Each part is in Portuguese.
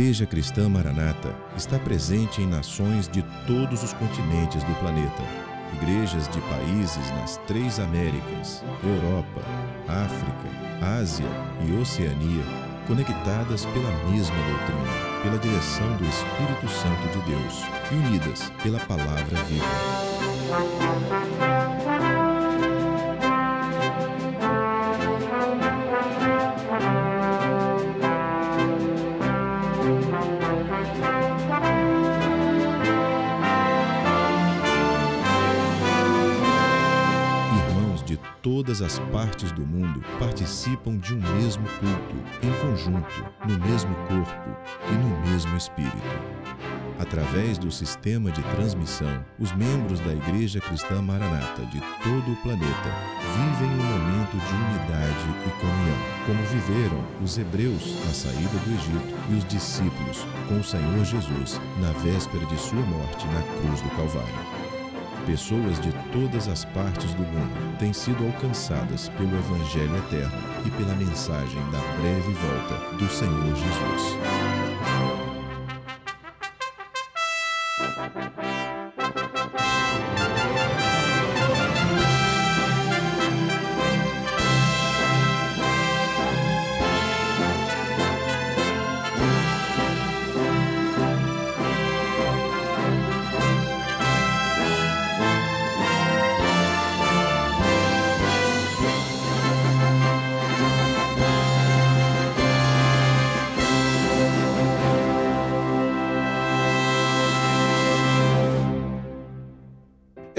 Igreja Cristã Maranata está presente em nações de todos os continentes do planeta. Igrejas de países nas três Américas, Europa, África, Ásia e Oceania, conectadas pela mesma doutrina, pela direção do Espírito Santo de Deus e unidas pela Palavra Viva. Todas as partes do mundo participam de um mesmo culto, em conjunto, no mesmo corpo e no mesmo espírito. Através do sistema de transmissão, os membros da Igreja Cristã Maranata de todo o planeta vivem um momento de unidade e comunhão, como viveram os hebreus na saída do Egito e os discípulos com o Senhor Jesus na véspera de sua morte na cruz do Calvário pessoas de todas as partes do mundo têm sido alcançadas pelo Evangelho eterno e pela mensagem da breve volta do Senhor Jesus.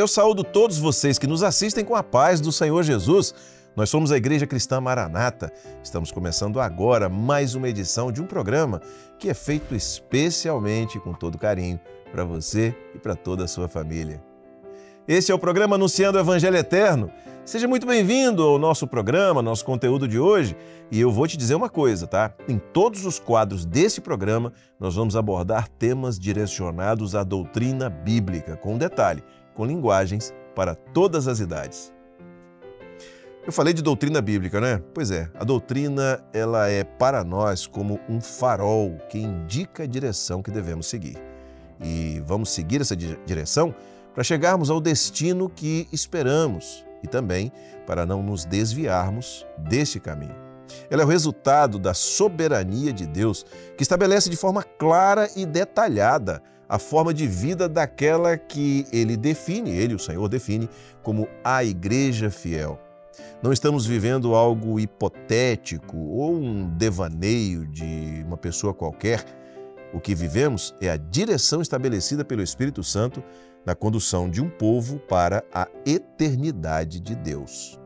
Eu saúdo todos vocês que nos assistem com a paz do Senhor Jesus. Nós somos a Igreja Cristã Maranata. Estamos começando agora mais uma edição de um programa que é feito especialmente com todo carinho para você e para toda a sua família. Este é o programa Anunciando o Evangelho Eterno. Seja muito bem-vindo ao nosso programa, nosso conteúdo de hoje. E eu vou te dizer uma coisa, tá? Em todos os quadros desse programa, nós vamos abordar temas direcionados à doutrina bíblica, com detalhe com linguagens para todas as idades. Eu falei de doutrina bíblica, né? Pois é, a doutrina ela é para nós como um farol que indica a direção que devemos seguir. E vamos seguir essa direção para chegarmos ao destino que esperamos e também para não nos desviarmos deste caminho. Ela é o resultado da soberania de Deus, que estabelece de forma clara e detalhada a forma de vida daquela que ele define, ele, o Senhor, define como a igreja fiel. Não estamos vivendo algo hipotético ou um devaneio de uma pessoa qualquer. O que vivemos é a direção estabelecida pelo Espírito Santo na condução de um povo para a eternidade de Deus.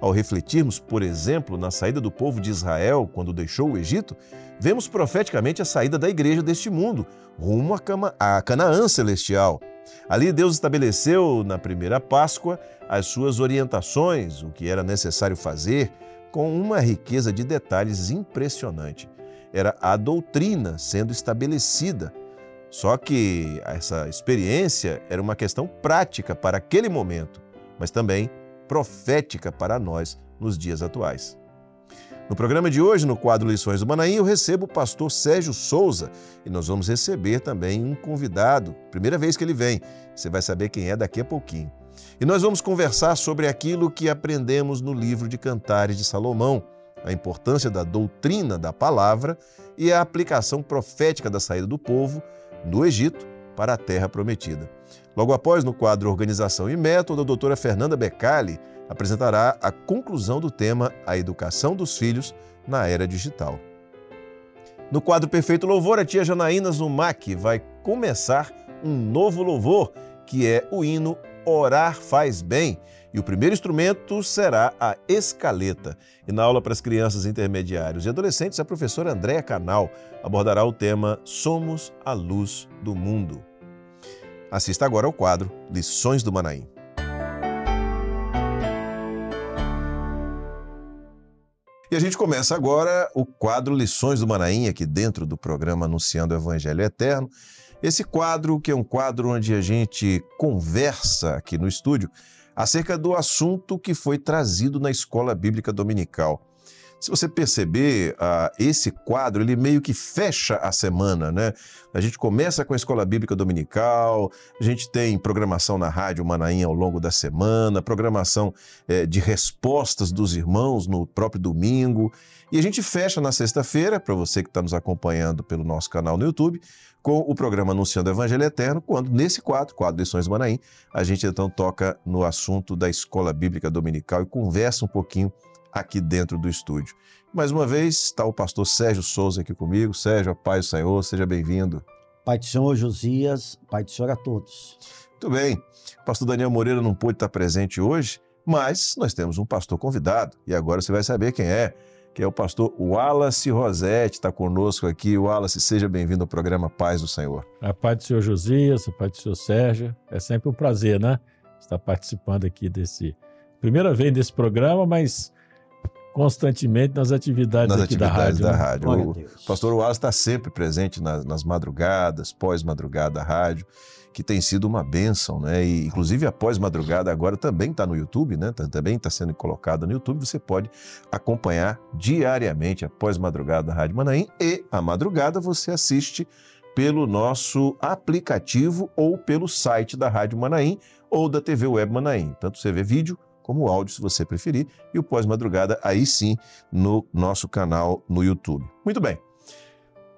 Ao refletirmos, por exemplo, na saída do povo de Israel quando deixou o Egito, vemos profeticamente a saída da igreja deste mundo, rumo a Canaã celestial. Ali Deus estabeleceu na primeira Páscoa as suas orientações, o que era necessário fazer, com uma riqueza de detalhes impressionante. Era a doutrina sendo estabelecida. Só que essa experiência era uma questão prática para aquele momento, mas também profética para nós nos dias atuais. No programa de hoje, no quadro Lições do Manaim, eu recebo o pastor Sérgio Souza e nós vamos receber também um convidado, primeira vez que ele vem. Você vai saber quem é daqui a pouquinho. E nós vamos conversar sobre aquilo que aprendemos no livro de Cantares de Salomão, a importância da doutrina da palavra e a aplicação profética da saída do povo do Egito para a terra prometida. Logo após, no quadro Organização e Método, a doutora Fernanda Becali apresentará a conclusão do tema A Educação dos Filhos na Era Digital. No quadro Perfeito Louvor, a tia Janaína Zumac vai começar um novo louvor, que é o hino Orar Faz Bem. E o primeiro instrumento será a escaleta. E na aula para as crianças intermediários e adolescentes, a professora Andréa Canal abordará o tema Somos a Luz do Mundo. Assista agora ao quadro Lições do Manaim. E a gente começa agora o quadro Lições do Manaim, aqui dentro do programa Anunciando o Evangelho Eterno. Esse quadro, que é um quadro onde a gente conversa aqui no estúdio acerca do assunto que foi trazido na escola bíblica dominical. Se você perceber, uh, esse quadro, ele meio que fecha a semana, né? A gente começa com a Escola Bíblica Dominical, a gente tem programação na Rádio Manaim ao longo da semana, programação eh, de respostas dos irmãos no próprio domingo. E a gente fecha na sexta-feira, para você que está nos acompanhando pelo nosso canal no YouTube, com o programa Anunciando o Evangelho Eterno, quando nesse quadro, quadro Lições Manaim, a gente então toca no assunto da Escola Bíblica Dominical e conversa um pouquinho aqui dentro do estúdio. Mais uma vez, está o pastor Sérgio Souza aqui comigo. Sérgio, a paz do Senhor, seja bem-vindo. Pai do Senhor Josias, Pai do Senhor a todos. Muito bem. O pastor Daniel Moreira não pôde estar presente hoje, mas nós temos um pastor convidado e agora você vai saber quem é que é o pastor Wallace Rosetti, está conosco aqui. Wallace, seja bem-vindo ao programa Paz do Senhor. A paz do Senhor Josias, a paz do Senhor Sérgio. É sempre um prazer, né? Estar participando aqui desse. Primeira vez desse programa, mas constantemente nas atividades, nas aqui atividades da rádio. Da né? rádio. O pastor Wallace está sempre presente nas, nas madrugadas, pós-madrugada da rádio que tem sido uma bênção, né? E, inclusive, após madrugada agora também está no YouTube, né? Tá, também está sendo colocada no YouTube. Você pode acompanhar diariamente após madrugada da Rádio Manaim e a madrugada você assiste pelo nosso aplicativo ou pelo site da Rádio Manaim ou da TV Web Manaim. Tanto você vê vídeo como áudio, se você preferir, e o pós-madrugada aí sim no nosso canal no YouTube. Muito bem.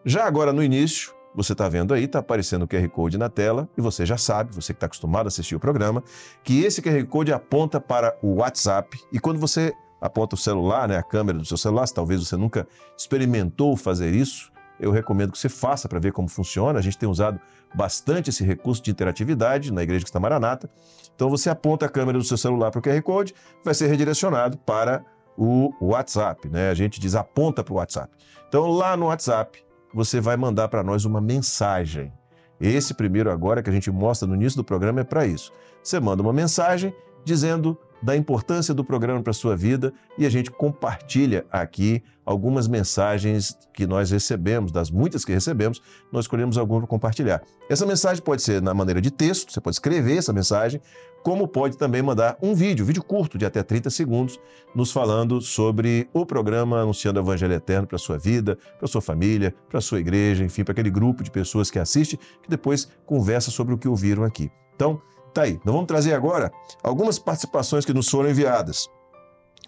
Já agora no início, você está vendo aí, está aparecendo o QR Code na tela e você já sabe, você que está acostumado a assistir o programa, que esse QR Code aponta para o WhatsApp e quando você aponta o celular, né, a câmera do seu celular, se talvez você nunca experimentou fazer isso, eu recomendo que você faça para ver como funciona. A gente tem usado bastante esse recurso de interatividade na Igreja Cristã Maranata. Então você aponta a câmera do seu celular para o QR Code, vai ser redirecionado para o WhatsApp, né? A gente diz aponta para o WhatsApp. Então lá no WhatsApp você vai mandar para nós uma mensagem. Esse primeiro agora que a gente mostra no início do programa é para isso. Você manda uma mensagem dizendo da importância do programa para a sua vida e a gente compartilha aqui algumas mensagens que nós recebemos, das muitas que recebemos, nós escolhemos algumas para compartilhar. Essa mensagem pode ser na maneira de texto, você pode escrever essa mensagem, como pode também mandar um vídeo, vídeo curto de até 30 segundos, nos falando sobre o programa Anunciando o Evangelho Eterno para a sua vida, para a sua família, para a sua igreja, enfim, para aquele grupo de pessoas que assiste, que depois conversa sobre o que ouviram aqui. Então, Tá aí. Nós vamos trazer agora algumas participações que nos foram enviadas.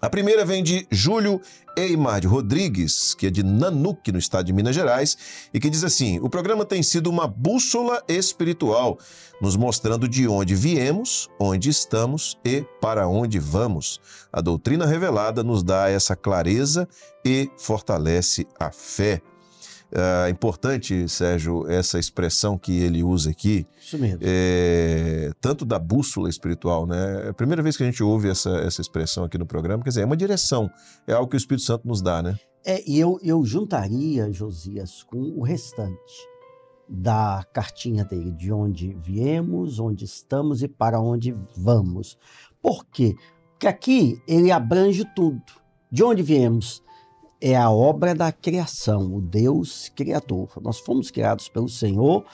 A primeira vem de Júlio Eimar Rodrigues, que é de Nanuque, no estado de Minas Gerais, e que diz assim: O programa tem sido uma bússola espiritual, nos mostrando de onde viemos, onde estamos e para onde vamos. A doutrina revelada nos dá essa clareza e fortalece a fé. É importante, Sérgio, essa expressão que ele usa aqui. Isso mesmo. É, tanto da bússola espiritual, né? É a primeira vez que a gente ouve essa, essa expressão aqui no programa, quer dizer, é uma direção, é algo que o Espírito Santo nos dá, né? É, e eu, eu juntaria, Josias, com o restante da cartinha dele, de onde viemos, onde estamos e para onde vamos. Por quê? Porque aqui ele abrange tudo. De onde viemos? É a obra da criação, o Deus Criador. Nós fomos criados pelo Senhor,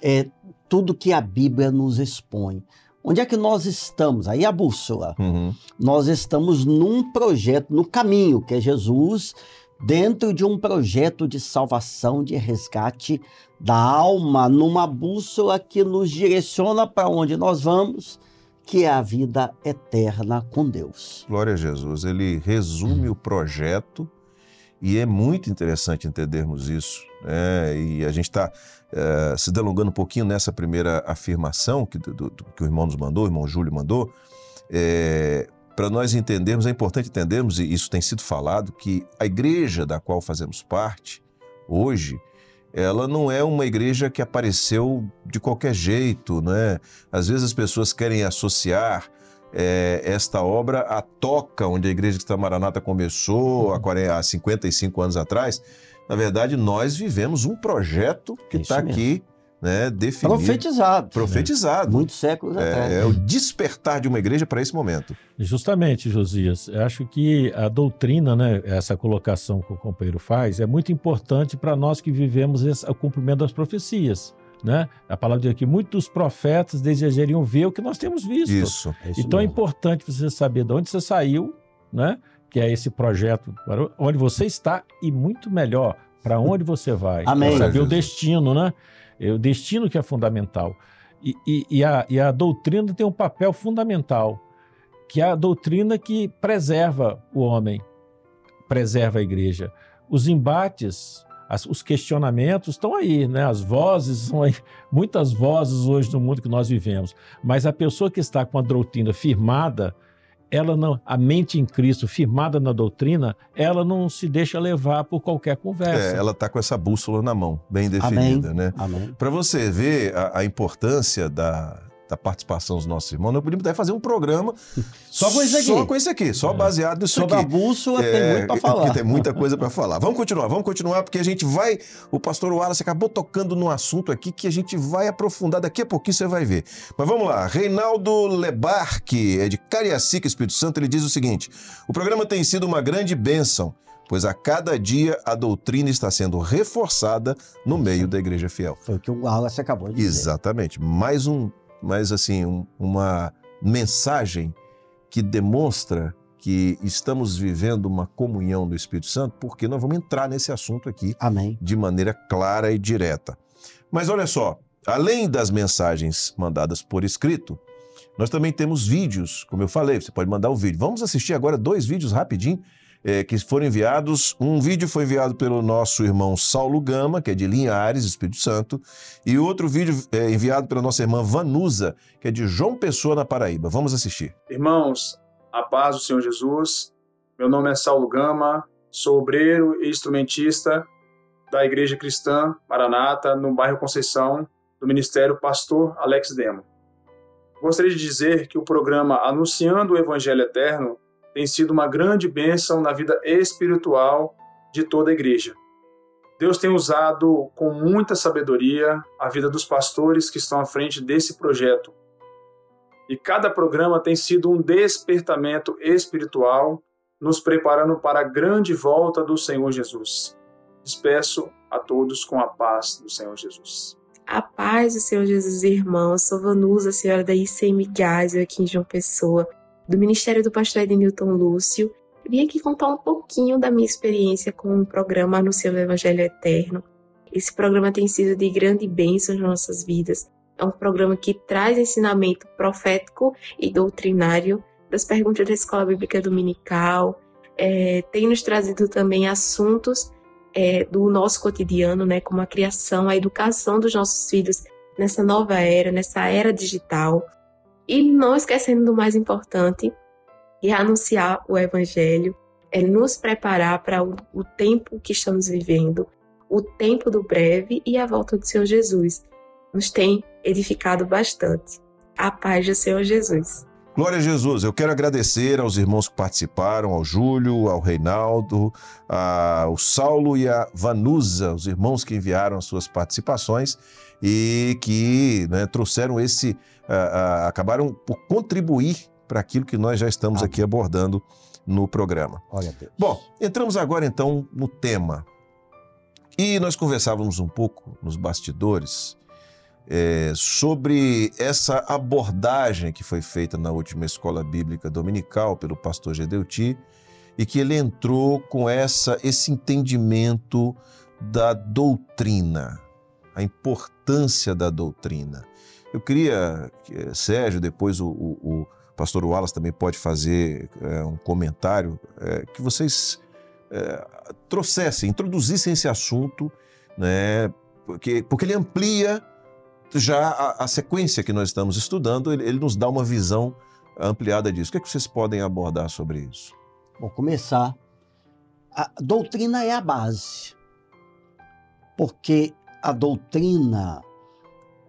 é tudo que a Bíblia nos expõe. Onde é que nós estamos? Aí a bússola. Uhum. Nós estamos num projeto, no caminho, que é Jesus, dentro de um projeto de salvação, de resgate da alma, numa bússola que nos direciona para onde nós vamos, que é a vida eterna com Deus. Glória a Jesus. Ele resume o projeto e é muito interessante entendermos isso. Né? E a gente está eh, se delongando um pouquinho nessa primeira afirmação que, do, do, que o irmão nos mandou, o irmão Júlio mandou. É, para nós entendermos, é importante entendermos, e isso tem sido falado, que a igreja da qual fazemos parte hoje, ela não é uma igreja que apareceu de qualquer jeito, né? Às vezes as pessoas querem associar é, esta obra, a toca onde a Igreja Cristã Maranata começou há, 40, há 55 anos atrás. Na verdade, nós vivemos um projeto que está aqui né, definido. Profetizado. Profetizado. Né? Muitos séculos é, atrás. É o despertar de uma igreja para esse momento. Justamente, Josias. Eu acho que a doutrina, né, essa colocação que o companheiro faz, é muito importante para nós que vivemos esse, o cumprimento das profecias. Né? A palavra diz que muitos profetas desejariam ver o que nós temos visto. Isso. É isso então é mesmo. é importante você saber de onde você saiu, né? que é esse projeto, para onde você está e muito melhor, para onde você vai. Amém. Saber o destino, né? É o destino que é fundamental. E, e, e, a, e a doutrina tem um papel fundamental, que é a doutrina que preserva o homem, preserva a igreja. Os embates, as, os questionamentos estão aí, né? As vozes são aí, muitas vozes hoje no mundo que nós vivemos. Mas a pessoa que está com a doutrina firmada, ela não, a mente em Cristo, firmada na doutrina, ela não se deixa levar por qualquer conversa. É, ela está com essa bússola na mão, bem definida, Amém. né? Amém. Para você ver a, a importância da, da participação dos nossos irmãos, nós podíamos até fazer um programa Só com isso aqui. Só com isso aqui, só É. baseado nisso Sobre a aqui. bússola tem É, muito para falar. Tem muita coisa para falar. Vamos continuar, vamos continuar, porque a gente vai. O pastor Wallace acabou tocando num assunto aqui que a gente vai aprofundar daqui a pouquinho, você vai ver. Mas vamos lá. Reinaldo Lebar, que é de Cariacica, Espírito Santo, ele diz o seguinte: o programa tem sido uma grande bênção, pois a cada dia a doutrina está sendo reforçada no meio da igreja fiel. Foi o que o Wallace acabou de dizer. Exatamente. Mais um, mais assim, um- uma mensagem que demonstra que estamos vivendo uma comunhão do Espírito Santo, porque nós vamos entrar nesse assunto aqui Amém. de maneira clara e direta. Mas olha só, além das mensagens mandadas por escrito, nós também temos vídeos, como eu falei, você pode mandar o vídeo. Vamos assistir agora dois vídeos rapidinho eh, que foram enviados. Um vídeo foi enviado pelo nosso irmão Saulo Gama, que é de Linhares, Espírito Santo, e outro vídeo é enviado pela nossa irmã Vanusa, que é de João Pessoa, na Paraíba. Vamos assistir. Irmãos, a paz do Senhor Jesus. Meu nome é Saulo Gama, sou obreiro e instrumentista da Igreja Cristã Maranata, no bairro Conceição, do Ministério Pastor Alex Demo. Gostaria de dizer que o programa Anunciando o Evangelho Eterno tem sido uma grande bênção na vida espiritual de toda a igreja. Deus tem usado com muita sabedoria a vida dos pastores que estão à frente desse projeto e cada programa tem sido um despertamento espiritual, nos preparando para a grande volta do Senhor Jesus. Despeço a todos com a paz do Senhor Jesus. A paz do Senhor Jesus, irmãos. Sou Vanusa, senhora da ICM Gásio, aqui em João Pessoa, do Ministério do Pastor Ednilton Lúcio. Vim aqui contar um pouquinho da minha experiência com o programa Anunciando o Evangelho Eterno. Esse programa tem sido de grande bênção nas nossas vidas. É um programa que traz ensinamento profético e doutrinário das perguntas da Escola Bíblica Dominical. É, tem nos trazido também assuntos é, do nosso cotidiano, né, como a criação, a educação dos nossos filhos nessa nova era, nessa era digital. E não esquecendo do mais importante, é anunciar o Evangelho, é nos preparar para o, o tempo que estamos vivendo, o tempo do breve e a volta do Senhor Jesus. Nos tem edificado bastante. A paz do Senhor Jesus. Glória a Jesus. Eu quero agradecer aos irmãos que participaram, ao Júlio, ao Reinaldo, ao Saulo e a Vanusa, os irmãos que enviaram as suas participações e que né, trouxeram esse, ah, ah, acabaram por contribuir para aquilo que nós já estamos Amém. aqui abordando no programa. Glória a Deus. Bom, entramos agora então no tema. E nós conversávamos um pouco nos bastidores é, sobre essa abordagem que foi feita na última escola bíblica dominical pelo pastor Gedeuti e que ele entrou com essa, esse entendimento da doutrina, a importância da doutrina. Eu queria, que, Sérgio, depois o, o, o pastor Wallace também pode fazer é, um comentário, é, que vocês é, trouxessem, introduzissem esse assunto, né, porque, porque ele amplia já a, a sequência que nós estamos estudando, ele, ele nos dá uma visão ampliada disso. O que, é que vocês podem abordar sobre isso? Vou começar. A doutrina é a base. Porque a doutrina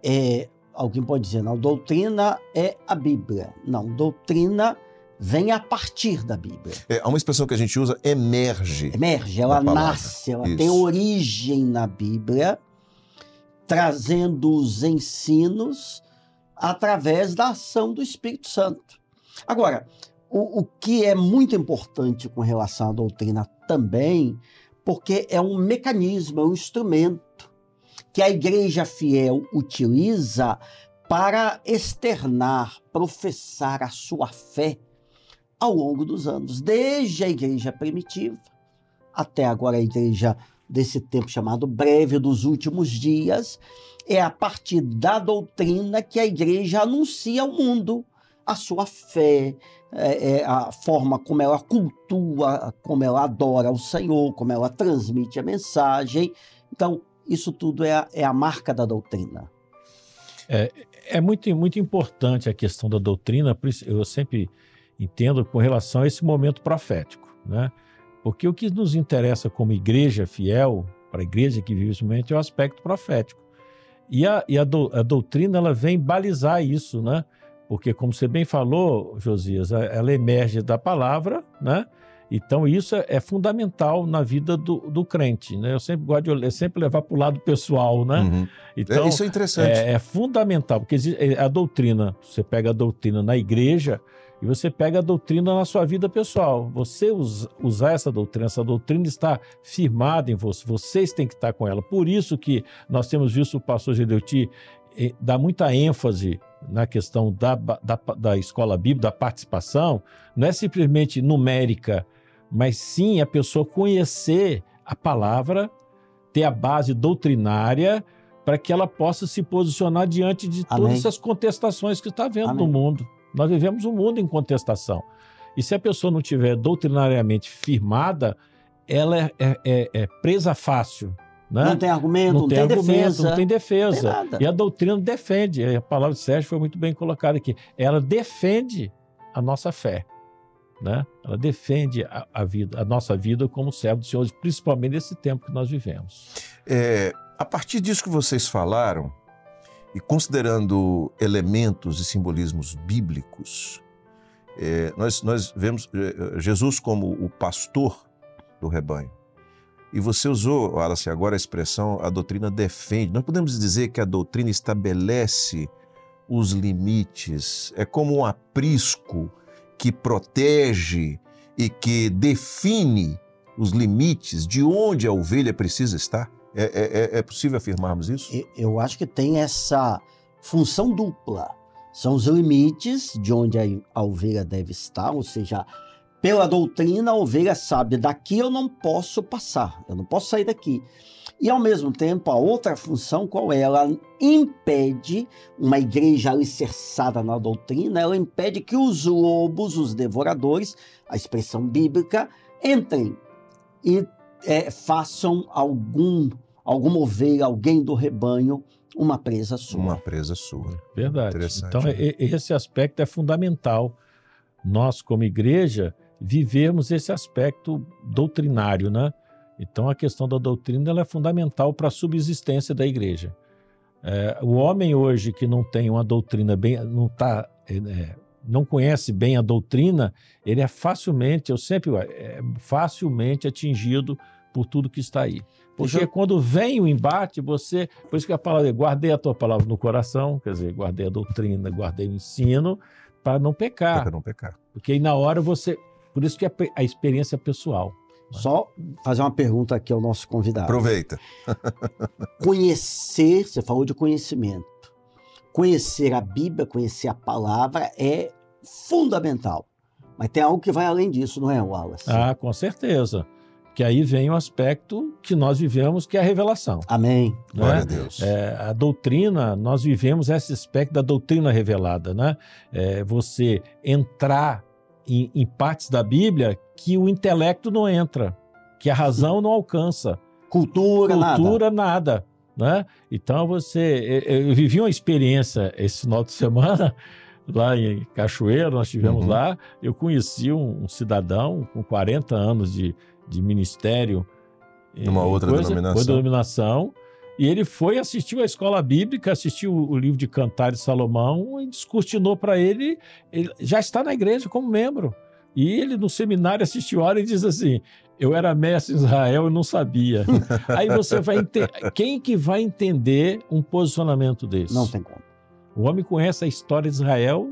é. Alguém pode dizer, não, doutrina é a Bíblia. Não, doutrina vem a partir da Bíblia. É, há uma expressão que a gente usa, emerge. Emerge, ela nasce, ela Isso. tem origem na Bíblia, trazendo os ensinos através da ação do Espírito Santo. Agora, o, o que é muito importante com relação à doutrina também, porque é um mecanismo, é um instrumento que a igreja fiel utiliza para externar, professar a sua fé ao longo dos anos, desde a igreja primitiva até agora a igreja desse tempo chamado breve dos últimos dias, é a partir da doutrina que a igreja anuncia ao mundo a sua fé, é, é a forma como ela cultua, como ela adora o Senhor, como ela transmite a mensagem. Então, isso tudo é a, é a marca da doutrina. É, é muito, muito importante a questão da doutrina, eu sempre entendo com relação a esse momento profético, né? Porque o que nos interessa como igreja fiel, para a igreja que vive esse momento, é o aspecto profético. E a, e a, do, a doutrina ela vem balizar isso, né? Porque, como você bem falou, Josias, ela emerge da palavra, né? Então, isso é, é fundamental na vida do, do, crente, né? Eu sempre gosto de eu sempre levar para o lado pessoal, né? Uhum. Então, é, isso é interessante. É, é fundamental, porque é, a doutrina, você pega a doutrina na igreja e você pega a doutrina na sua vida pessoal. Você usar essa doutrina, essa doutrina está firmada em você, vocês têm que estar com ela. Por isso que nós temos visto o pastor Gedeuti eh, dar muita ênfase na questão da, da, da escola bíblica, da participação, não é simplesmente numérica, mas sim a pessoa conhecer a palavra, ter a base doutrinária para que ela possa se posicionar diante de Amém. todas essas contestações que está vendo Amém. no mundo. Nós vivemos um mundo em contestação. E se a pessoa não tiver doutrinariamente firmada, ela é, é, é, é presa fácil. Né? Não tem argumento, não, não tem, tem, argumento, defesa. Não tem defesa. Não tem e a doutrina defende. A palavra de Sérgio foi muito bem colocada aqui. Ela defende a nossa fé. Né? Ela defende a, a, vida, a nossa vida como servo do Senhor, principalmente nesse tempo que nós vivemos. É, a partir disso que vocês falaram, e considerando elementos e simbolismos bíblicos, é, nós, nós vemos é, Jesus como o pastor do rebanho. E você usou, Wallace, agora a expressão a doutrina defende. Nós podemos dizer que a doutrina estabelece os limites, é como um aprisco que protege e que define os limites de onde a ovelha precisa estar? É, é, é, é possível afirmarmos isso? Eu acho que tem essa função dupla. São os limites de onde a ovelha deve estar, ou seja, pela doutrina, a ovelha sabe, daqui eu não posso passar, eu não posso sair daqui. E ao mesmo tempo, a outra função, qual é? Ela impede, uma igreja alicerçada na doutrina, ela impede que os lobos, os devoradores, a expressão bíblica, entrem e é, façam algum, alguma ovelha, alguém do rebanho, uma presa sua. Uma presa sua. Verdade. Então, esse aspecto é fundamental. Nós, como igreja, vivemos esse aspecto doutrinário, né? Então, a questão da doutrina é fundamental para a subsistência da igreja. É, o homem hoje que não tem uma doutrina bem, não tá, é, não conhece bem a doutrina, ele é facilmente, eu sempre, é facilmente atingido por tudo que está aí. Porque eu... quando vem o embate, você, por isso que a palavra, guardei a tua palavra no coração, quer dizer, guardei a doutrina, guardei o ensino, para não pecar. Para não pecar. Porque aí na hora você, por isso que a, a experiência pessoal. Só fazer uma pergunta aqui ao nosso convidado. Aproveita. Conhecer, você falou de conhecimento. Conhecer a Bíblia, conhecer a palavra é fundamental. Mas tem algo que vai além disso, não é, Wallace? Ah, com certeza. Que aí vem o aspecto que nós vivemos, que é a revelação. Amém. Né? Glória a Deus. É, a doutrina, nós vivemos esse aspecto da doutrina revelada, né? É, você entrar em, em partes da Bíblia que o intelecto não entra, que a razão não alcança. Cultura, Cultura, nada. nada né? Então você. Eu, eu, vivi uma experiência esse final de semana, lá em Cachoeiro, nós estivemos uhum. lá. Eu conheci um, um, cidadão com 40 anos de, de ministério. Numa outra coisa, denominação. denominação. E ele foi, assistiu a escola bíblica, assistiu o livro de Cantar de Salomão e descortinou para ele, ele já está na igreja como membro. E ele no seminário assistiu a hora e diz assim: Eu era mestre em Israel e não sabia. Aí você vai entender. Quem que vai entender um posicionamento desse? Não tem como. O homem conhece a história de Israel,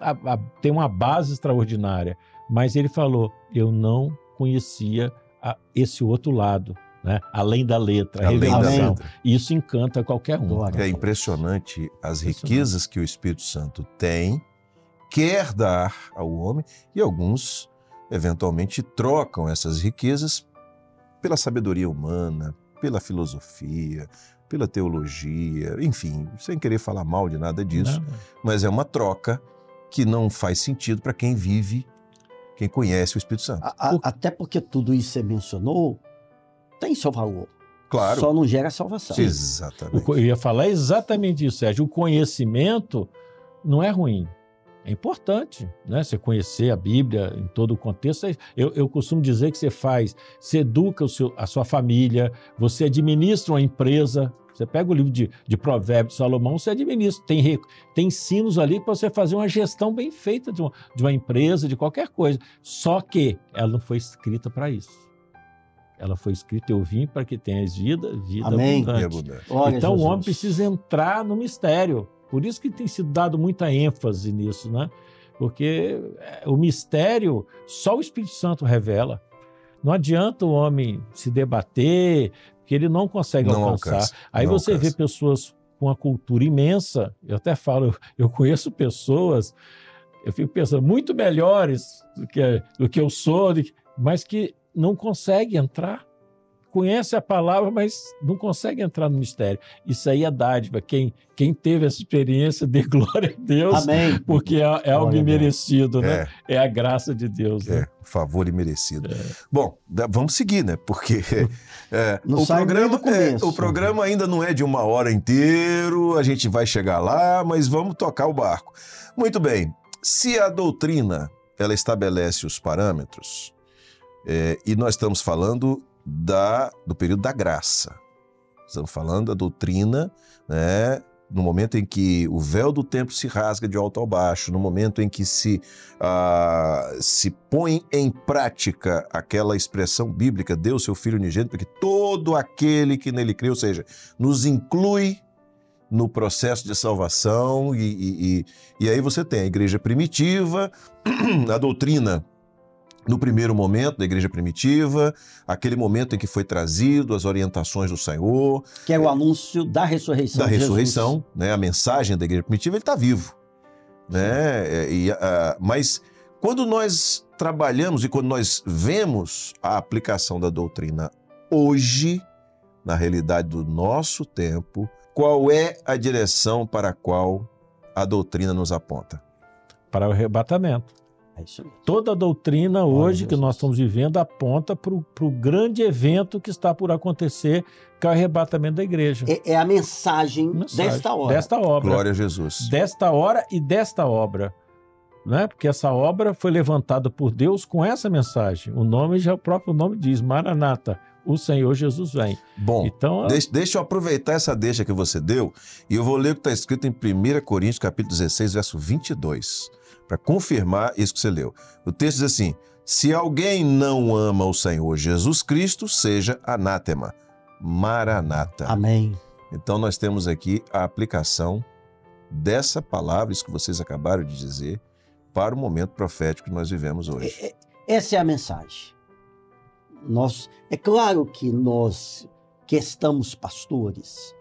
a, a, tem uma base extraordinária, mas ele falou: Eu não conhecia a, esse outro lado né? além da letra, a além revelação. Da letra. Isso encanta qualquer um. É impressionante as riquezas que o Espírito Santo tem quer dar ao homem e alguns, eventualmente, trocam essas riquezas pela sabedoria humana, pela filosofia, pela teologia, enfim, sem querer falar mal de nada disso, não. mas é uma troca que não faz sentido para quem vive, quem conhece o Espírito Santo. A, a, até porque tudo isso você mencionou tem seu valor. Claro. Só não gera salvação. Exatamente. Eu ia falar exatamente isso, Sérgio. O conhecimento não é ruim. É importante, né? Você conhecer a Bíblia em todo o contexto. Eu, eu costumo dizer que você faz, você educa seu, a sua família, você administra uma empresa. Você pega o livro de, de Provérbios de Salomão, você administra. Tem, tem ensinos ali para você fazer uma gestão bem feita de uma, de uma empresa, de qualquer coisa. Só que ela não foi escrita para isso. Ela foi escrita, eu vim para que tenhas vida, vida Amém. abundante. então Jesus. o homem precisa entrar no mistério. Por isso que tem sido dado muita ênfase nisso, né? Porque é, o mistério só o Espírito Santo revela. Não adianta o homem se debater, porque ele não consegue não alcançar. Alcança, Aí você alcança. vê pessoas com uma cultura imensa. Eu até falo, eu conheço pessoas, eu fico pensando, muito melhores do que, do que eu sou, mas que não conseguem entrar conhece a palavra, mas não consegue entrar no mistério. Isso aí é dádiva. Quem, quem teve essa experiência, dê glória a Deus, Amém. porque é, é algo imerecido, né? É. é. a graça de Deus. Né? É, favor imerecido. É. Bom, vamos seguir, né? Porque é, o, programa, é, o programa ainda não é de uma hora inteiro, a gente vai chegar lá, mas vamos tocar o barco. Muito bem. Se a doutrina ela estabelece os parâmetros, é, e nós estamos falando da, do período da graça. Estamos falando da doutrina, né? no momento em que o véu do templo se rasga de alto ao baixo, no momento em que se, uh, se põe em prática aquela expressão bíblica, Deus, seu Filho unigênito, para que todo aquele que nele crê, ou seja, nos inclui no processo de salvação, e, e, e, e aí você tem a igreja primitiva, a doutrina no primeiro momento da igreja primitiva, aquele momento em que foi trazido as orientações do Senhor. Que é o anúncio da ressurreição. Da ressurreição, né? A mensagem da igreja primitiva, ele está vivo. Né? É, e, uh, mas quando nós trabalhamos e quando nós vemos a aplicação da doutrina hoje, na realidade do nosso tempo, qual é a direção para a qual a doutrina nos aponta? Para o arrebatamento. É Toda a doutrina hoje que nós estamos vivendo aponta para o grande evento que está por acontecer, que é o arrebatamento da igreja. É, é a mensagem, mensagem, desta obra. Desta obra. Glória a Jesus. Desta hora e desta obra. Né? Porque essa obra foi levantada por Deus com essa mensagem. O nome já o próprio nome diz, Maranata, o Senhor Jesus vem. Bom, então, deixa, deixa, eu aproveitar essa deixa que você deu e eu vou ler o que está escrito em 1 Coríntios capítulo 16, verso 22 para confirmar isso que você leu. O texto diz assim: se alguém não ama o Senhor Jesus Cristo, seja anátema. Maranata. Amém. Então nós temos aqui a aplicação dessa palavra, isso que vocês acabaram de dizer, para o momento profético que nós vivemos hoje. Essa é a mensagem. Nós, é claro que nós que estamos pastores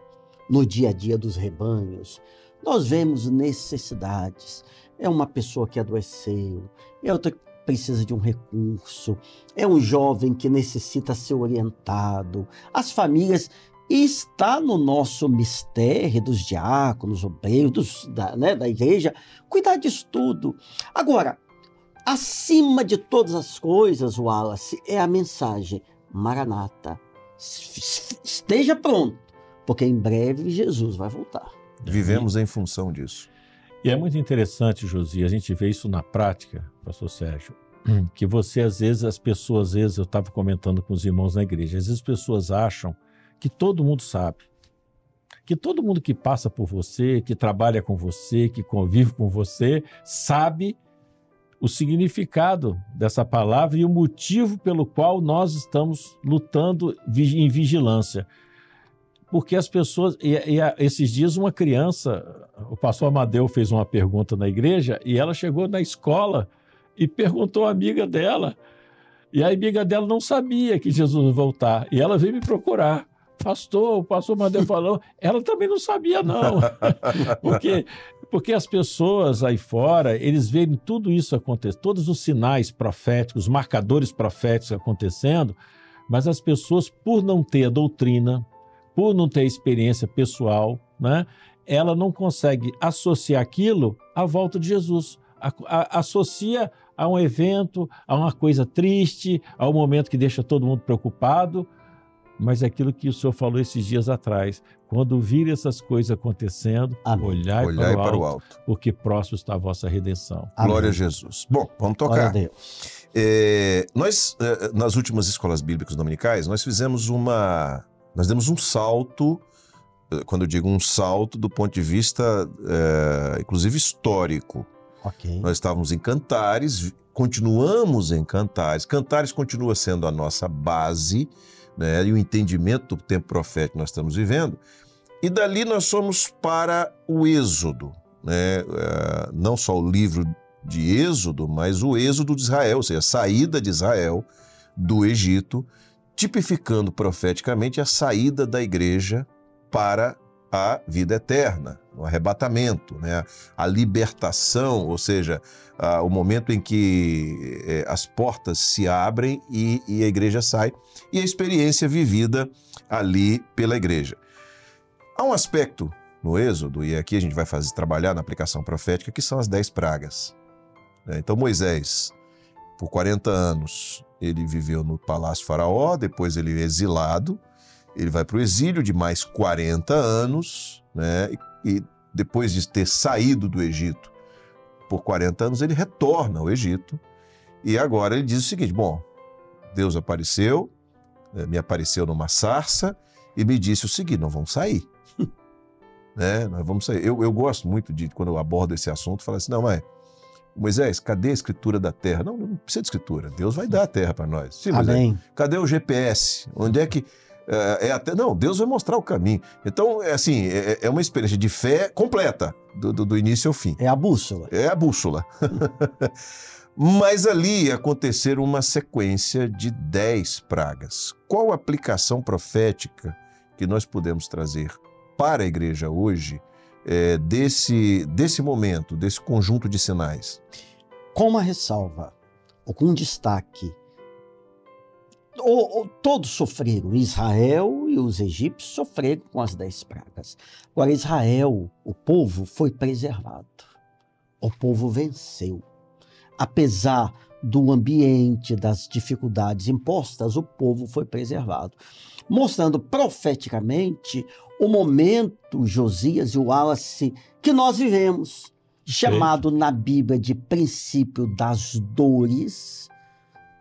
no dia a dia dos rebanhos, nós vemos necessidades, é uma pessoa que adoeceu, é outra que precisa de um recurso, é um jovem que necessita ser orientado, as famílias. Está no nosso mistério dos diáconos, obreiros, da, né, da igreja, cuidar disso tudo. Agora, acima de todas as coisas, Wallace, é a mensagem: Maranata, esteja pronto, porque em breve Jesus vai voltar. Vivemos em função disso. E é muito interessante, Josi, a gente vê isso na prática, pastor Sérgio, hum. que você, às vezes, as pessoas, às vezes, eu estava comentando com os irmãos na igreja, às vezes as pessoas acham que todo mundo sabe. Que todo mundo que passa por você, que trabalha com você, que convive com você, sabe o significado dessa palavra e o motivo pelo qual nós estamos lutando em vigilância porque as pessoas. E, e, esses dias, uma criança, o pastor Amadeu fez uma pergunta na igreja e ela chegou na escola e perguntou à amiga dela. E a amiga dela não sabia que Jesus ia voltar. E ela veio me procurar. Pastor, o pastor Mandeu falou. Ela também não sabia, não. porque, porque as pessoas aí fora, eles veem tudo isso acontecer, todos os sinais proféticos, os marcadores proféticos acontecendo, mas as pessoas, por não ter a doutrina, por não ter a experiência pessoal, né, ela não consegue associar aquilo à volta de Jesus. A, a, associa a um evento, a uma coisa triste, a um momento que deixa todo mundo preocupado, mas é aquilo que o senhor falou esses dias atrás, quando vir essas coisas acontecendo, Amém. olhai, Olhai para, o para o alto, alto. porque próximo está a vossa redenção. Amém. Glória a Jesus. Bom, vamos Glória a tocar. Deus. É, nós, é, nas últimas escolas bíblicas dominicais, nós fizemos uma. Nós demos um salto, é, quando eu digo um salto, do ponto de vista, é, inclusive histórico. Ok. Nós estávamos em Cantares, continuamos em Cantares. Cantares continua sendo a nossa base, né, e o entendimento do tempo profético que nós estamos vivendo. E dali nós fomos para o Êxodo, né, eh, não só o livro de Êxodo, mas o Êxodo de Israel, ou seja, a saída de Israel do Egito, tipificando profeticamente a saída da igreja para a vida eterna, o arrebatamento, né? a libertação, ou seja, ah, o momento em que eh, as portas se abrem e, e a igreja sai, e a experiência vivida ali pela igreja. Há um aspecto no Êxodo, e aqui a gente vai fazer trabalhar na aplicação profética, que são as dez pragas. né? Então Moisés, por 40 anos, ele viveu no palácio faraó, depois ele é exilado, ele vai para o exílio de mais 40 anos, né? E, e depois de ter saído do Egito por 40 anos, ele retorna ao Egito. E agora ele diz o seguinte: bom, Deus apareceu, eh, me apareceu numa sarça e me disse o seguinte: não vamos sair. né? Nós vamos sair. Eu, eu gosto muito de, quando eu abordo esse assunto, falar assim: não, mas. Moisés, cadê a escritura da terra? Não, não precisa de escritura. Deus vai dar a terra para nós. Sim, Moisés. Cadê o GPS? Onde é que. É, é até, não, Deus vai mostrar o caminho. Então, é assim, é, é uma experiência de fé completa, do, do, do início ao fim. É a bússola. É a bússola. Mas ali aconteceram uma sequência de dez pragas. Qual a aplicação profética que nós podemos trazer para a igreja hoje é, desse, desse momento, desse conjunto de sinais? Com uma ressalva, ou com um destaque. O, o- todos sofreram, Israel e os egípcios sofreram com as dez pragas. Agora, Israel, o povo, foi preservado. O povo venceu. Apesar do ambiente, das dificuldades impostas, o povo foi preservado. Mostrando profeticamente o momento, Josias e o Wallace, que nós vivemos, chamado na Bíblia de princípio das dores,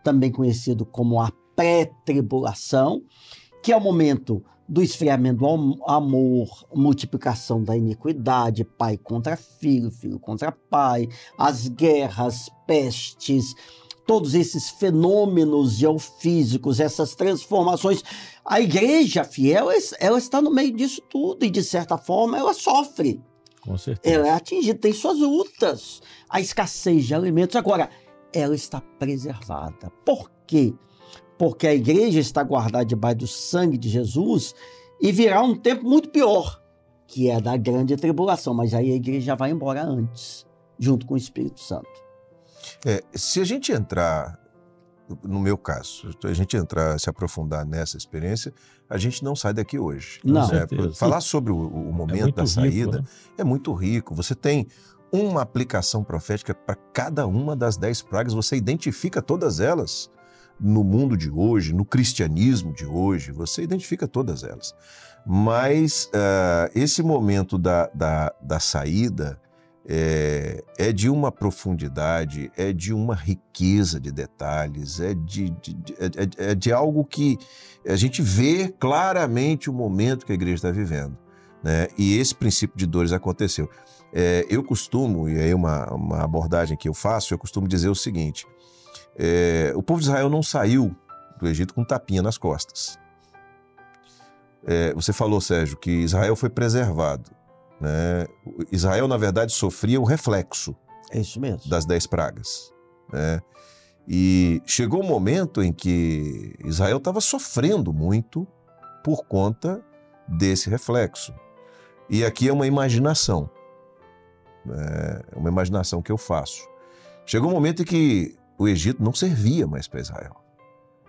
também conhecido como a pré-tribulação, que é o momento do esfriamento do am- amor, multiplicação da iniquidade, pai contra filho, filho contra pai, as guerras, pestes, todos esses fenômenos geofísicos, essas transformações. A igreja fiel, ela está no meio disso tudo e, de certa forma, ela sofre. Com certeza. Ela é atingida, tem suas lutas, a escassez de alimentos. Agora, ela está preservada. Por quê? Porque a igreja está guardada debaixo do sangue de Jesus e virá um tempo muito pior, que é da grande tribulação. Mas aí a igreja vai embora antes, junto com o Espírito Santo. É, se a gente entrar, no meu caso, se a gente entrar, se aprofundar nessa experiência, a gente não sai daqui hoje. Não. né? Falar sobre o, o É momento muito da rico, saída né? é muito rico. Você tem uma aplicação profética para cada uma das dez pragas, você identifica todas elas no mundo de hoje, no cristianismo de hoje, você identifica todas elas. Mas ah, esse momento da, da, da saída é, é de uma profundidade, é de uma riqueza de detalhes, é de, de- de- é- é- é de algo que a gente vê claramente o momento que a igreja está vivendo. Né? E esse princípio de dores aconteceu. É, eu costumo, e aí uma, uma abordagem que eu faço, eu costumo dizer o seguinte: é, o povo de Israel não saiu do Egito com tapinha nas costas. É, você falou, Sérgio, que Israel foi preservado. Né? Israel, na verdade, sofria o reflexo É das dez pragas. né? E chegou um momento em que Israel estava sofrendo muito por conta desse reflexo. E aqui é uma imaginação. É uma imaginação que eu faço. Chegou um momento em que o Egito não servia mais para Israel.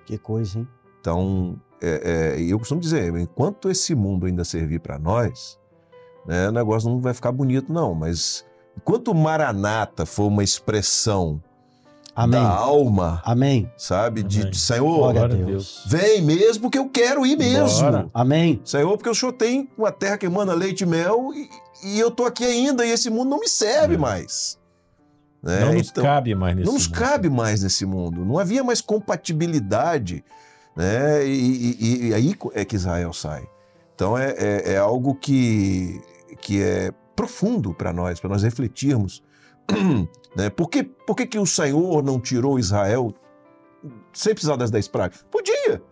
Que coisa, hein? Então, é, é, eu costumo dizer, enquanto esse mundo ainda servir para nós, né, o negócio não vai ficar bonito, não. Mas enquanto o Maranata for uma expressão Amém. da alma, Amém. sabe? Amém. De Senhor, Glória a Glória a Deus. vem mesmo que eu quero ir mesmo. Bora. Amém. Senhor, porque o Senhor tem uma terra que emana leite e mel e, e eu tô aqui ainda e esse mundo não me serve É. mais. Né? não nos Então, cabe mais nesse não nos mundo. cabe mais nesse mundo. Não havia mais compatibilidade, né? E, e- e aí é que Israel sai. Então é, é- é algo que, que é profundo para nós, para nós refletirmos. né? Por, que, por que, que o Senhor não tirou Israel sem precisar das dez pragas? Podia.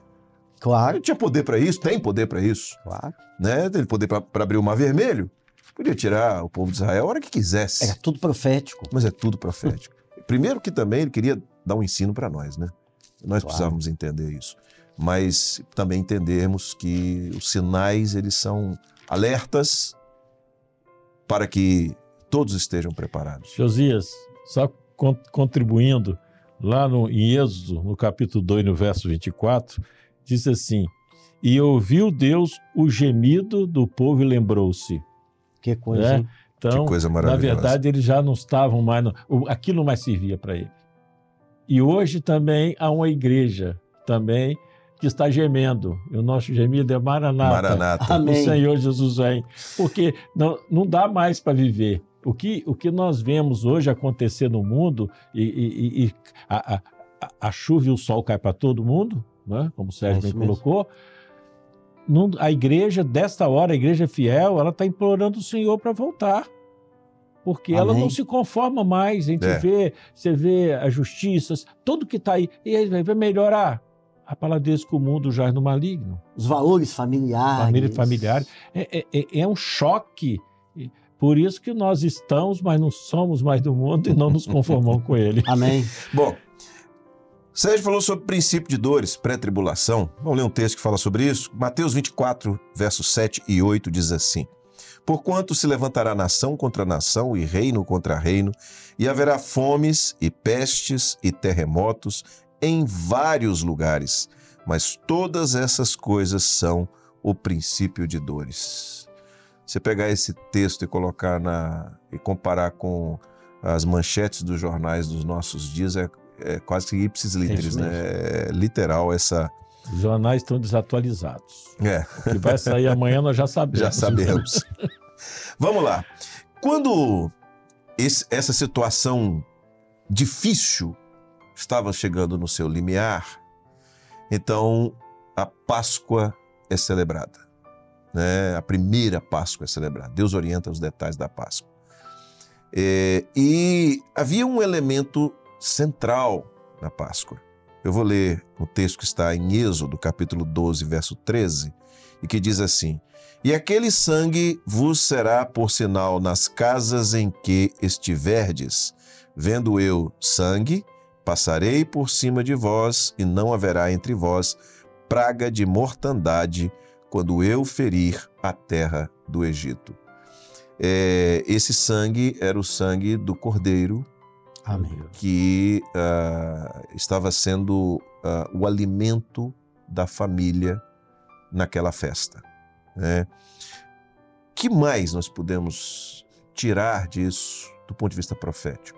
Claro, Ele tinha poder para isso, tem poder para isso. claro. Né? Tem poder para abrir o mar vermelho. Podia tirar o povo de Israel a hora que quisesse. Era tudo profético. Mas é tudo profético. Primeiro que também ele queria dar um ensino para nós, né? Nós Claro. precisávamos entender isso. Mas também entendermos que os sinais, eles são alertas para que todos estejam preparados. Josias, só con- contribuindo, lá no, em Êxodo, no capítulo 2, no verso 24, diz assim: E ouviu Deus o gemido do povo e lembrou-se. Que coisa, É. hein? Então, que coisa na maravilhosa. verdade, eles já não estavam mais. no- o- aquilo não mais servia para ele. E hoje também há uma igreja também que está gemendo. E o nosso gemido é Maranata. Maranata. O Amém. Senhor Jesus vem. Porque não, não dá mais para viver. O que, o que nós vemos hoje acontecer no mundo, e, e- e a, a- a- chuva e o sol caem para todo mundo, né? como o Sérgio É bem isso mesmo. A igreja, desta hora, a igreja fiel, ela está implorando o Senhor para voltar. Porque ela Amém. não se conforma mais. A gente É. vê, você vê as justiças, tudo que está aí. E aí vai melhorar. A palavra diz que o mundo jaz no maligno Os valores familiares. família familiar. É, é- é- é um choque. Por isso que nós estamos, mas não somos mais do mundo e não nos conformamos com ele. Amém. Bom, Sérgio falou sobre princípio de dores, pré-tribulação. Vamos ler um texto que fala sobre isso? Mateus 24, versos 7 e 8 diz assim: Porquanto se levantará nação contra nação e reino contra reino, e haverá fomes e pestes e terremotos em vários lugares, mas todas essas coisas são o princípio de dores. Você pegar esse texto e colocar na e comparar com as manchetes dos jornais dos nossos dias é, é quase que ipsis literis, isso né? É literal essa. Os jornais estão desatualizados. É, O que vai sair amanhã nós já sabemos. já sabemos. Vamos lá. Quando esse- essa situação difícil estava chegando no seu limiar, então a Páscoa é celebrada. Né? A primeira Páscoa é celebrada. Deus orienta os detalhes da Páscoa. É, e havia um elemento central na Páscoa. Eu vou ler o texto que está em Êxodo, capítulo 12, verso 13, e que diz assim: E aquele sangue vos será por sinal nas casas em que estiverdes. Vendo eu sangue, passarei por cima de vós, e não haverá entre vós praga de mortandade quando eu ferir a terra do Egito. É, esse sangue era o sangue do cordeiro Amém. que ah, estava sendo ah, o alimento da família naquela festa. Né? que mais nós podemos tirar disso do ponto de vista profético?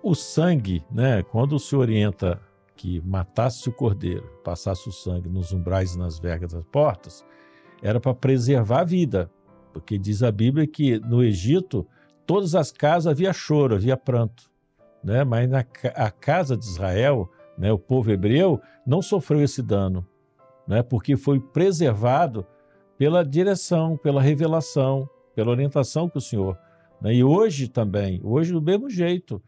O sangue, né? Quando Senhor orienta que matasse o cordeiro, passasse o sangue nos umbrais e nas vergas das portas, era para preservar a vida. Porque diz a Bíblia que no Egito, todas as casas havia choro, havia pranto. Né? Mas na a casa de Israel, né, o povo hebreu, não sofreu esse dano, né? porque foi preservado pela direção, pela revelação, pela orientação que o Senhor. Né? E hoje também, hoje do mesmo jeito,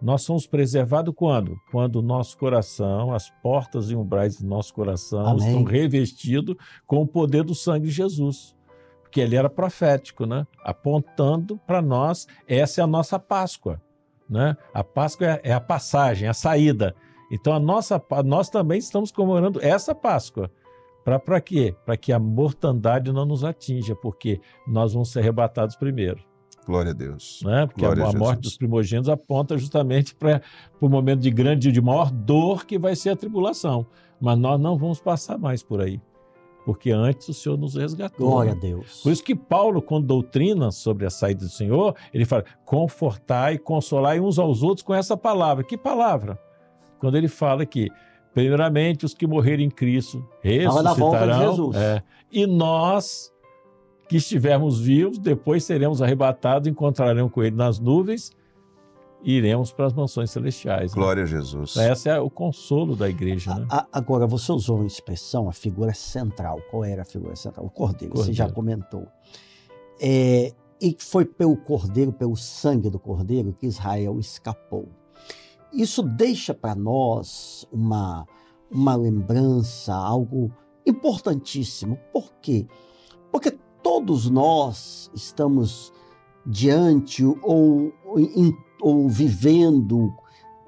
nós somos preservados quando? Quando o nosso coração, as portas e umbrais do nosso coração Amém. estão revestidos com o poder do sangue de Jesus. Porque ele era profético, né? apontando para nós, essa é a nossa Páscoa. Né? A Páscoa é, a passagem, a saída. Então, a nossa, nós também estamos comemorando essa Páscoa. Para quê? Para que a mortandade não nos atinja, porque nós vamos ser arrebatados primeiro. Glória a Deus. Né? Porque Glória a, a morte dos primogênitos aponta justamente para o momento de grande, de maior dor que vai ser a tribulação. Mas nós não vamos passar mais por aí, porque antes o Senhor nos resgatou. Glória a né? Deus. Por isso que Paulo, quando doutrina sobre a saída do Senhor, ele fala: confortai, consolai uns aos outros com essa palavra. Que palavra? Quando ele fala que, primeiramente, os que morrerem em Cristo ressuscitarão, Jesus. é, e nós que estivermos vivos, depois seremos arrebatados, encontraremos com ele nas nuvens e iremos para as mansões celestiais. né? Glória a Jesus. Esse é o consolo da igreja, né? A- a- agora, você usou uma expressão, a figura central. Qual era a figura central? O cordeiro, você Cordeiro. já comentou. É, e foi pelo cordeiro, pelo sangue do cordeiro, que Israel escapou. Isso deixa para nós uma, uma lembrança, algo importantíssimo. Por quê? Porque todos nós estamos diante ou, em- ou vivendo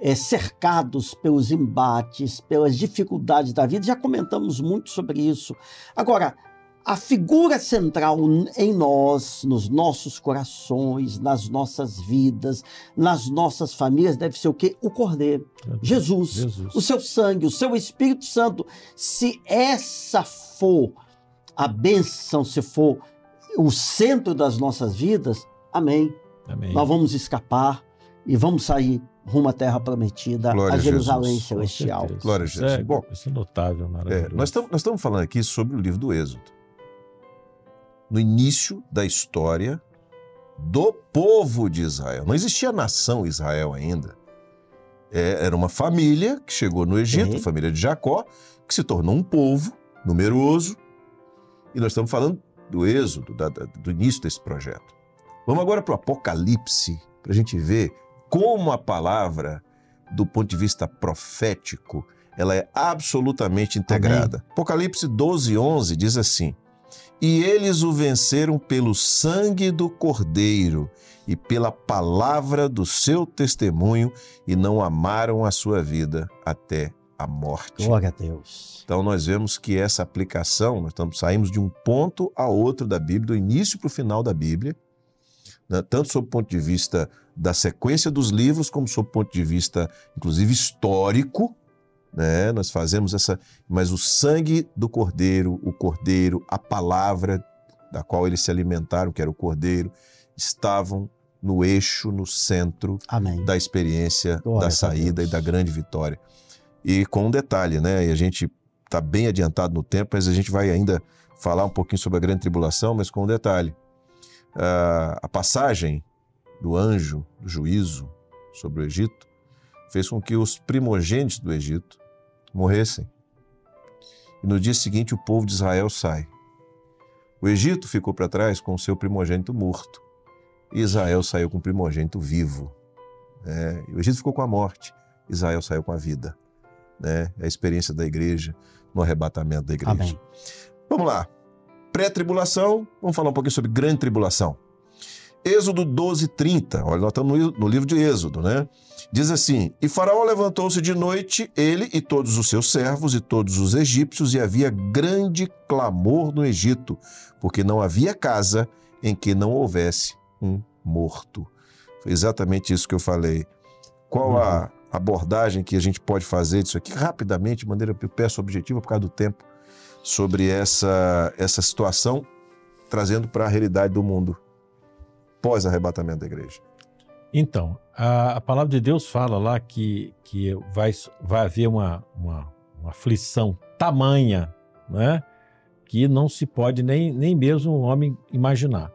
é, cercados pelos embates, pelas dificuldades da vida. Já comentamos muito sobre isso. Agora, a figura central em nós, nos nossos corações, nas nossas vidas, nas nossas famílias, deve ser o quê? O Cordeiro. Jesus. Jesus. O seu sangue, o seu Espírito Santo. Se essa for a bênção, se for o centro das nossas vidas, amém. Amém. Nós vamos escapar e vamos sair rumo à terra prometida, Glória a Jerusalém Jesus. Celestial. Glória a Jesus. é- Bom, isso é notável, É, maravilhoso. nós estamos nós estamos falando aqui sobre o livro do Êxodo. No início da história do povo de Israel. Não existia nação Israel ainda. É, era uma família que chegou no Egito, a família de Jacó, que se tornou um povo numeroso. E nós estamos falando do Êxodo, da- da- do início desse projeto. Vamos agora para o Apocalipse, para a gente ver como a palavra, do ponto de vista profético, ela é absolutamente integrada. Apocalipse 12, 11 diz assim: E eles o venceram pelo sangue do Cordeiro e pela palavra do seu testemunho, e não amaram a sua vida até a morte. Glória a Deus. Então nós vemos que essa aplicação, nós estamos, saímos de um ponto a outro da Bíblia, do início para o final da Bíblia, né, tanto sob o ponto de vista da sequência dos livros, como sob o ponto de vista, inclusive, histórico. Né? Nós fazemos essa. Mas o sangue do cordeiro, o cordeiro, a palavra da qual eles se alimentaram, que era o cordeiro, estavam no eixo, no centro Amém. da experiência Glória da saída e da grande vitória. E com um detalhe, né? E a gente está bem adiantado no tempo, mas a gente vai ainda falar um pouquinho sobre a grande tribulação, mas com um detalhe. Ah, a passagem do anjo, do juízo sobre o Egito, fez com que os primogênitos do Egito morressem. E no dia seguinte o povo de Israel sai. O Egito ficou para trás com o seu primogênito morto. E Israel saiu com o primogênito vivo. né? O Egito ficou com a morte, Israel saiu com a vida. Né? É a experiência da igreja no arrebatamento da igreja. Amém. Vamos lá. Pré-tribulação, vamos falar um pouquinho sobre grande tribulação. Êxodo 12, 30. Olha, nós estamos no, no livro de Êxodo, né? Diz assim: E Faraó levantou-se de noite, ele e todos os seus servos e todos os egípcios, e havia grande clamor no Egito, porque não havia casa em que não houvesse um morto. Foi exatamente isso que eu falei. Qual a abordagem que a gente pode fazer disso aqui rapidamente, de maneira eu peço objetiva por causa do tempo, sobre essa, essa situação, trazendo para a realidade do mundo pós-arrebatamento da igreja. Então, a, a palavra de Deus fala lá que, que vai, vai haver uma, uma, uma aflição tamanha, né? Que não se pode nem, nem mesmo um homem imaginar.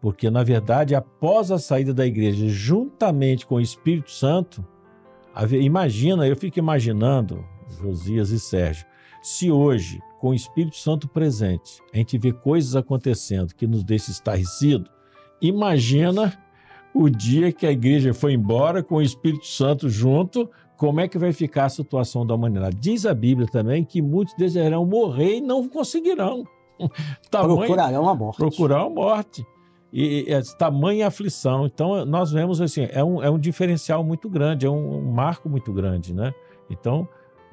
Porque, na verdade, após a saída da igreja, juntamente com o Espírito Santo, imagina, eu fico imaginando, Josias e Sérgio, se hoje, com o Espírito Santo presente, a gente vê coisas acontecendo que nos deixa estarrecido, imagina o dia que a igreja foi embora com o Espírito Santo junto, como é que vai ficar a situação da humanidade? Diz a Bíblia também que muitos desejarão morrer e não conseguirão. Tamanho, Procurarão a morte. procurar a morte. E, e essa tamanha aflição. Então, nós vemos assim, é um, é um diferencial muito grande, é um, um marco muito grande, né? Então,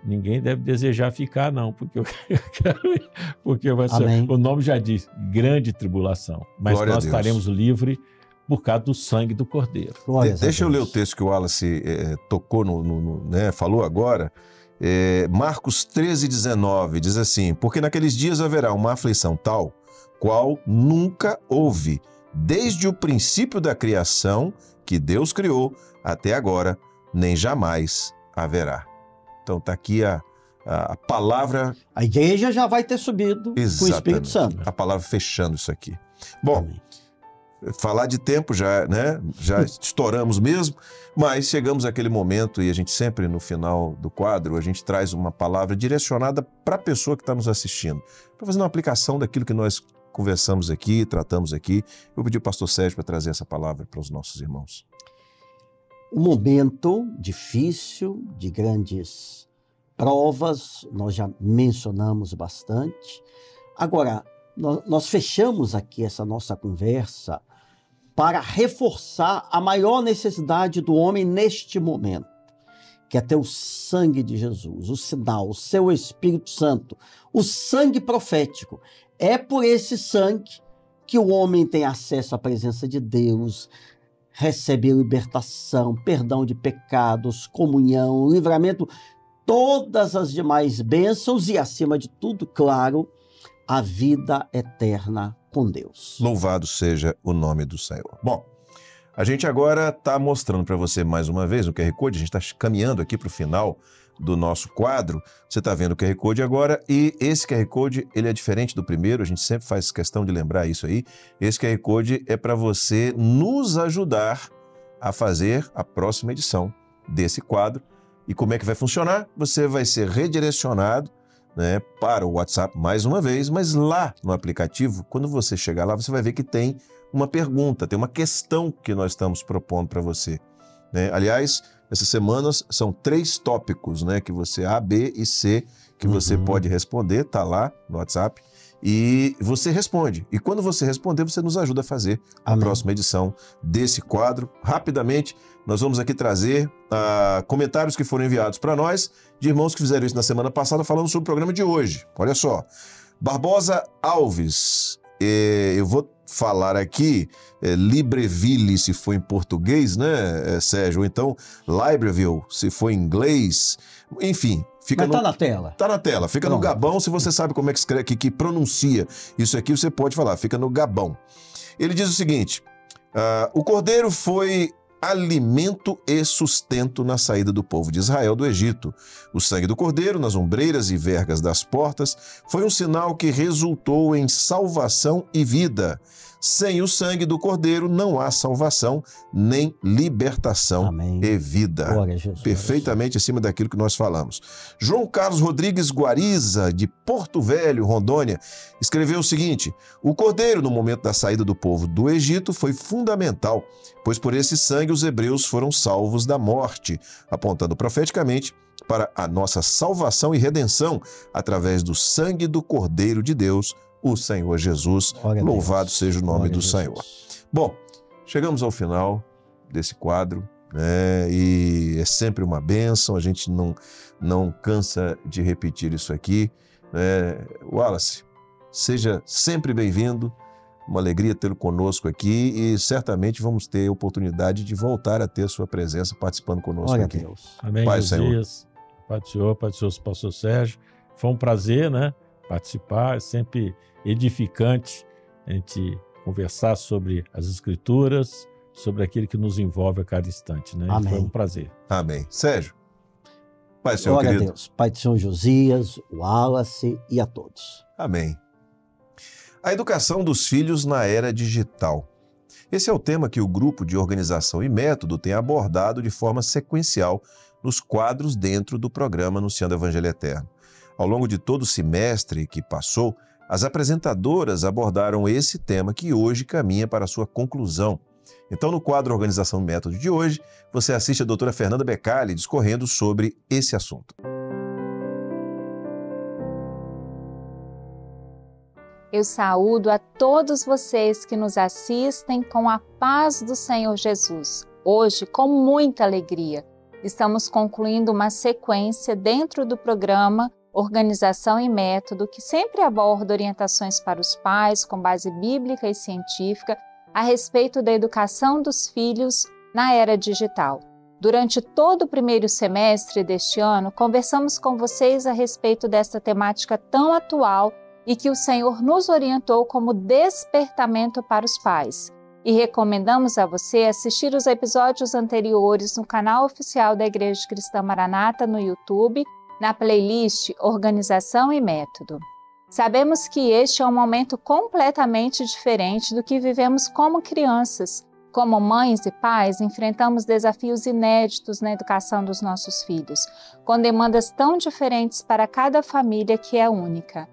ninguém deve desejar ficar, não, porque eu quero ir, porque vai ser, o nome já diz, grande tribulação. Mas Glória nós estaremos livres por causa do sangue do Cordeiro. De- deixa eu ler o texto que o Wallace eh, tocou no, no- no- né, falou agora. É, Marcos 13, 19 diz assim: Porque naqueles dias haverá uma aflição tal, qual nunca houve, desde o princípio da criação que Deus criou até agora, nem jamais haverá. Então está aqui a, a, a palavra, A igreja já vai ter subido com o Espírito Exatamente. Santo. a palavra fechando isso aqui. Bom, Amém. falar de tempo já, né? Já estouramos mesmo, mas chegamos àquele momento e a gente sempre no final do quadro a gente traz uma palavra direcionada para a pessoa que está nos assistindo, para fazer uma aplicação daquilo que nós conversamos aqui, tratamos aqui. Eu pedi ao pastor Sérgio para trazer essa palavra para os nossos irmãos. Um momento difícil, de grandes provas, nós já mencionamos bastante. Agora, nó- nós fechamos aqui essa nossa conversa para reforçar a maior necessidade do homem neste momento, que é ter o sangue de Jesus, o sinal, o seu Espírito Santo, o sangue profético. É por esse sangue que o homem tem acesso à presença de Deus, recebe libertação, perdão de pecados, comunhão, livramento, todas as demais bênçãos e, acima de tudo, claro, a vida eterna com Deus. Louvado seja o nome do Senhor. Bom, a gente agora está mostrando para você mais uma vez o QR Code, a gente está caminhando aqui para o final do nosso quadro. Você está vendo o QR Code agora e esse QR Code ele é diferente do primeiro, a gente sempre faz questão de lembrar isso aí. Esse QR Code é para você nos ajudar a fazer a próxima edição desse quadro. E como é que vai funcionar? Você vai ser redirecionado né, para o WhatsApp mais uma vez, mas lá no aplicativo, quando você chegar lá, você vai ver que tem uma pergunta, tem uma questão que nós estamos propondo para você. né? Aliás, essas semanas são três tópicos, né, que você A, B e C que você Uhum. pode responder, tá lá no WhatsApp e você responde. E quando você responder, você nos ajuda a fazer a Amém. próxima edição desse quadro. Rapidamente, nós vamos aqui trazer ah, comentários que foram enviados para nós de irmãos que fizeram isso na semana passada, falando sobre o programa de hoje. Olha só. Barbosa Alves, eh, eu vou falar aqui eh, Libreville, se for em português, né, eh, Sérgio? Ou então Libreville, se for em inglês. Enfim, fica Mas no... tá na tela. Tá na tela, fica no Pronto. Gabão. Se você sabe como é que escreve, que, que pronuncia isso aqui, você pode falar, fica no Gabão. Ele diz o seguinte: ah, o cordeiro foi alimento e sustento na saída do povo de Israel do Egito. O sangue do cordeiro nas ombreiras e vergas das portas foi um sinal que resultou em salvação e vida. Sem o sangue do cordeiro não há salvação, nem libertação Amém. e vida Jesus. perfeitamente acima daquilo que nós falamos. João Carlos Rodrigues Guariza, de Porto Velho, Rondônia, escreveu o seguinte: O cordeiro, no momento da saída do povo do Egito, foi fundamental, pois por esse sangue os hebreus foram salvos da morte, apontando profeticamente para a nossa salvação e redenção através do sangue do Cordeiro de Deus, o Senhor Jesus. Louvado seja o nome do. Senhor. Bom, chegamos ao final desse quadro, né? E é sempre uma bênção, a gente não, não cansa de repetir isso aqui. Né? Wallace, seja sempre bem-vindo, uma alegria tê-lo conosco aqui e certamente vamos ter a oportunidade de voltar a ter a sua presença participando conosco Glória a aqui. Deus. Amém, Pai Josias. Pai do Senhor, Pai do Senhor, pastor Sérgio. Foi um prazer, né? Participar, é sempre edificante a gente conversar sobre as escrituras, sobre aquilo que nos envolve a cada instante, né? Amém. Foi um prazer. Amém. Sérgio, Pai do Senhor Glória a querido. Deus. Pai de São Josias, o Wallace e a todos. Amém. A educação dos filhos na era digital. Esse é o tema que o grupo de organização e método tem abordado de forma sequencial nos quadros dentro do programa Anunciando o Evangelho Eterno. Ao longo de todo o semestre que passou, as apresentadoras abordaram esse tema que hoje caminha para sua conclusão. Então, no quadro Organização Método de hoje, você assiste a doutora Fernanda Becali discorrendo sobre esse assunto. Eu saúdo a todos vocês que nos assistem com a paz do Senhor Jesus. Hoje, com muita alegria, estamos concluindo uma sequência dentro do programa Organização e Método, que sempre aborda orientações para os pais com base bíblica e científica a respeito da educação dos filhos na era digital. Durante todo o primeiro semestre deste ano, conversamos com vocês a respeito desta temática tão atual e que o Senhor nos orientou como despertamento para os pais. E recomendamos a você assistir os episódios anteriores no canal oficial da Igreja Cristã Maranata no YouTube, na playlist Organização e Método. Sabemos que este é um momento completamente diferente do que vivemos como crianças. Como mães e pais, enfrentamos desafios inéditos na educação dos nossos filhos, com demandas tão diferentes para cada família que é única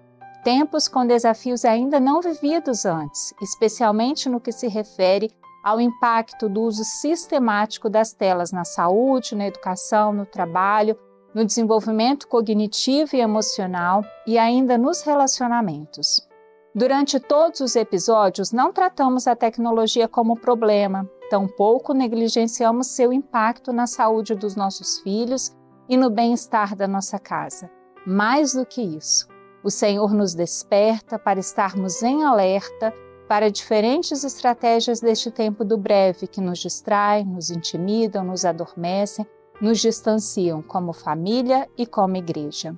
tempos com desafios ainda não vividos antes, especialmente no que se refere ao impacto do uso sistemático das telas na saúde, na educação, no trabalho, no desenvolvimento cognitivo e emocional e ainda nos relacionamentos. Durante todos os episódios, não tratamos a tecnologia como problema, tampouco negligenciamos seu impacto na saúde dos nossos filhos e no bem-estar da nossa casa. Mais do que isso, o Senhor nos desperta para estarmos em alerta para diferentes estratégias deste tempo do breve que nos distraem, nos intimidam, nos adormecem, nos distanciam como família e como igreja.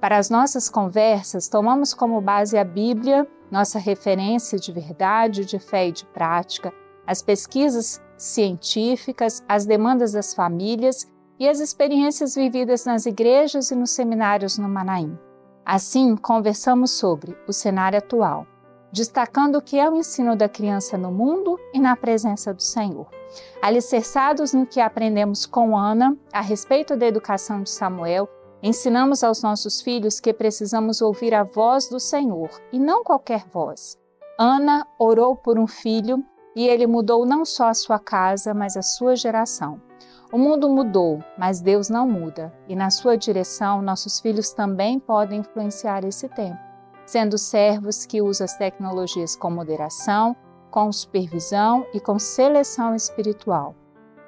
Para as nossas conversas, tomamos como base a Bíblia, nossa referência de verdade, de fé e de prática, as pesquisas científicas, as demandas das famílias e as experiências vividas nas igrejas e nos seminários no Manaim. Assim, conversamos sobre o cenário atual, destacando o que é o ensino da criança no mundo e na presença do Senhor. Alicerçados no que aprendemos com Ana a respeito da educação de Samuel, ensinamos aos nossos filhos que precisamos ouvir a voz do Senhor e não qualquer voz. Ana orou por um filho e ele mudou não só a sua casa, mas a sua geração. O mundo mudou, mas Deus não muda, e na sua direção nossos filhos também podem influenciar esse tempo, sendo servos que usam as tecnologias com moderação, com supervisão e com seleção espiritual.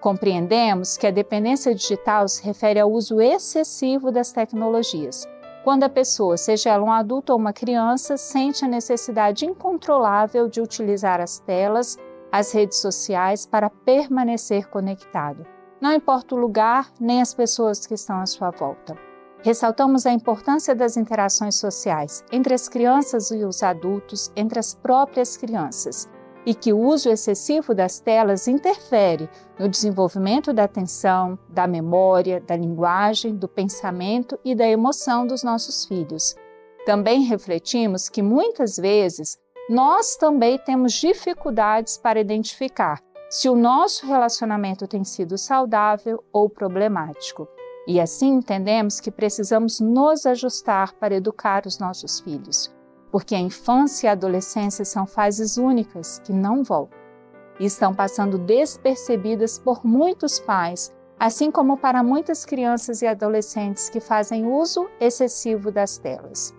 Compreendemos que a dependência digital se refere ao uso excessivo das tecnologias, quando a pessoa, seja ela um adulto ou uma criança, sente a necessidade incontrolável de utilizar as telas, as redes sociais para permanecer conectado não importa o lugar nem as pessoas que estão à sua volta. Ressaltamos a importância das interações sociais entre as crianças e os adultos, entre as próprias crianças, e que o uso excessivo das telas interfere no desenvolvimento da atenção, da memória, da linguagem, do pensamento e da emoção dos nossos filhos. Também refletimos que muitas vezes nós também temos dificuldades para identificar se o nosso relacionamento tem sido saudável ou problemático. E assim entendemos que precisamos nos ajustar para educar os nossos filhos, porque a infância e a adolescência são fases únicas que não voltam e estão passando despercebidas por muitos pais, assim como para muitas crianças e adolescentes que fazem uso excessivo das telas.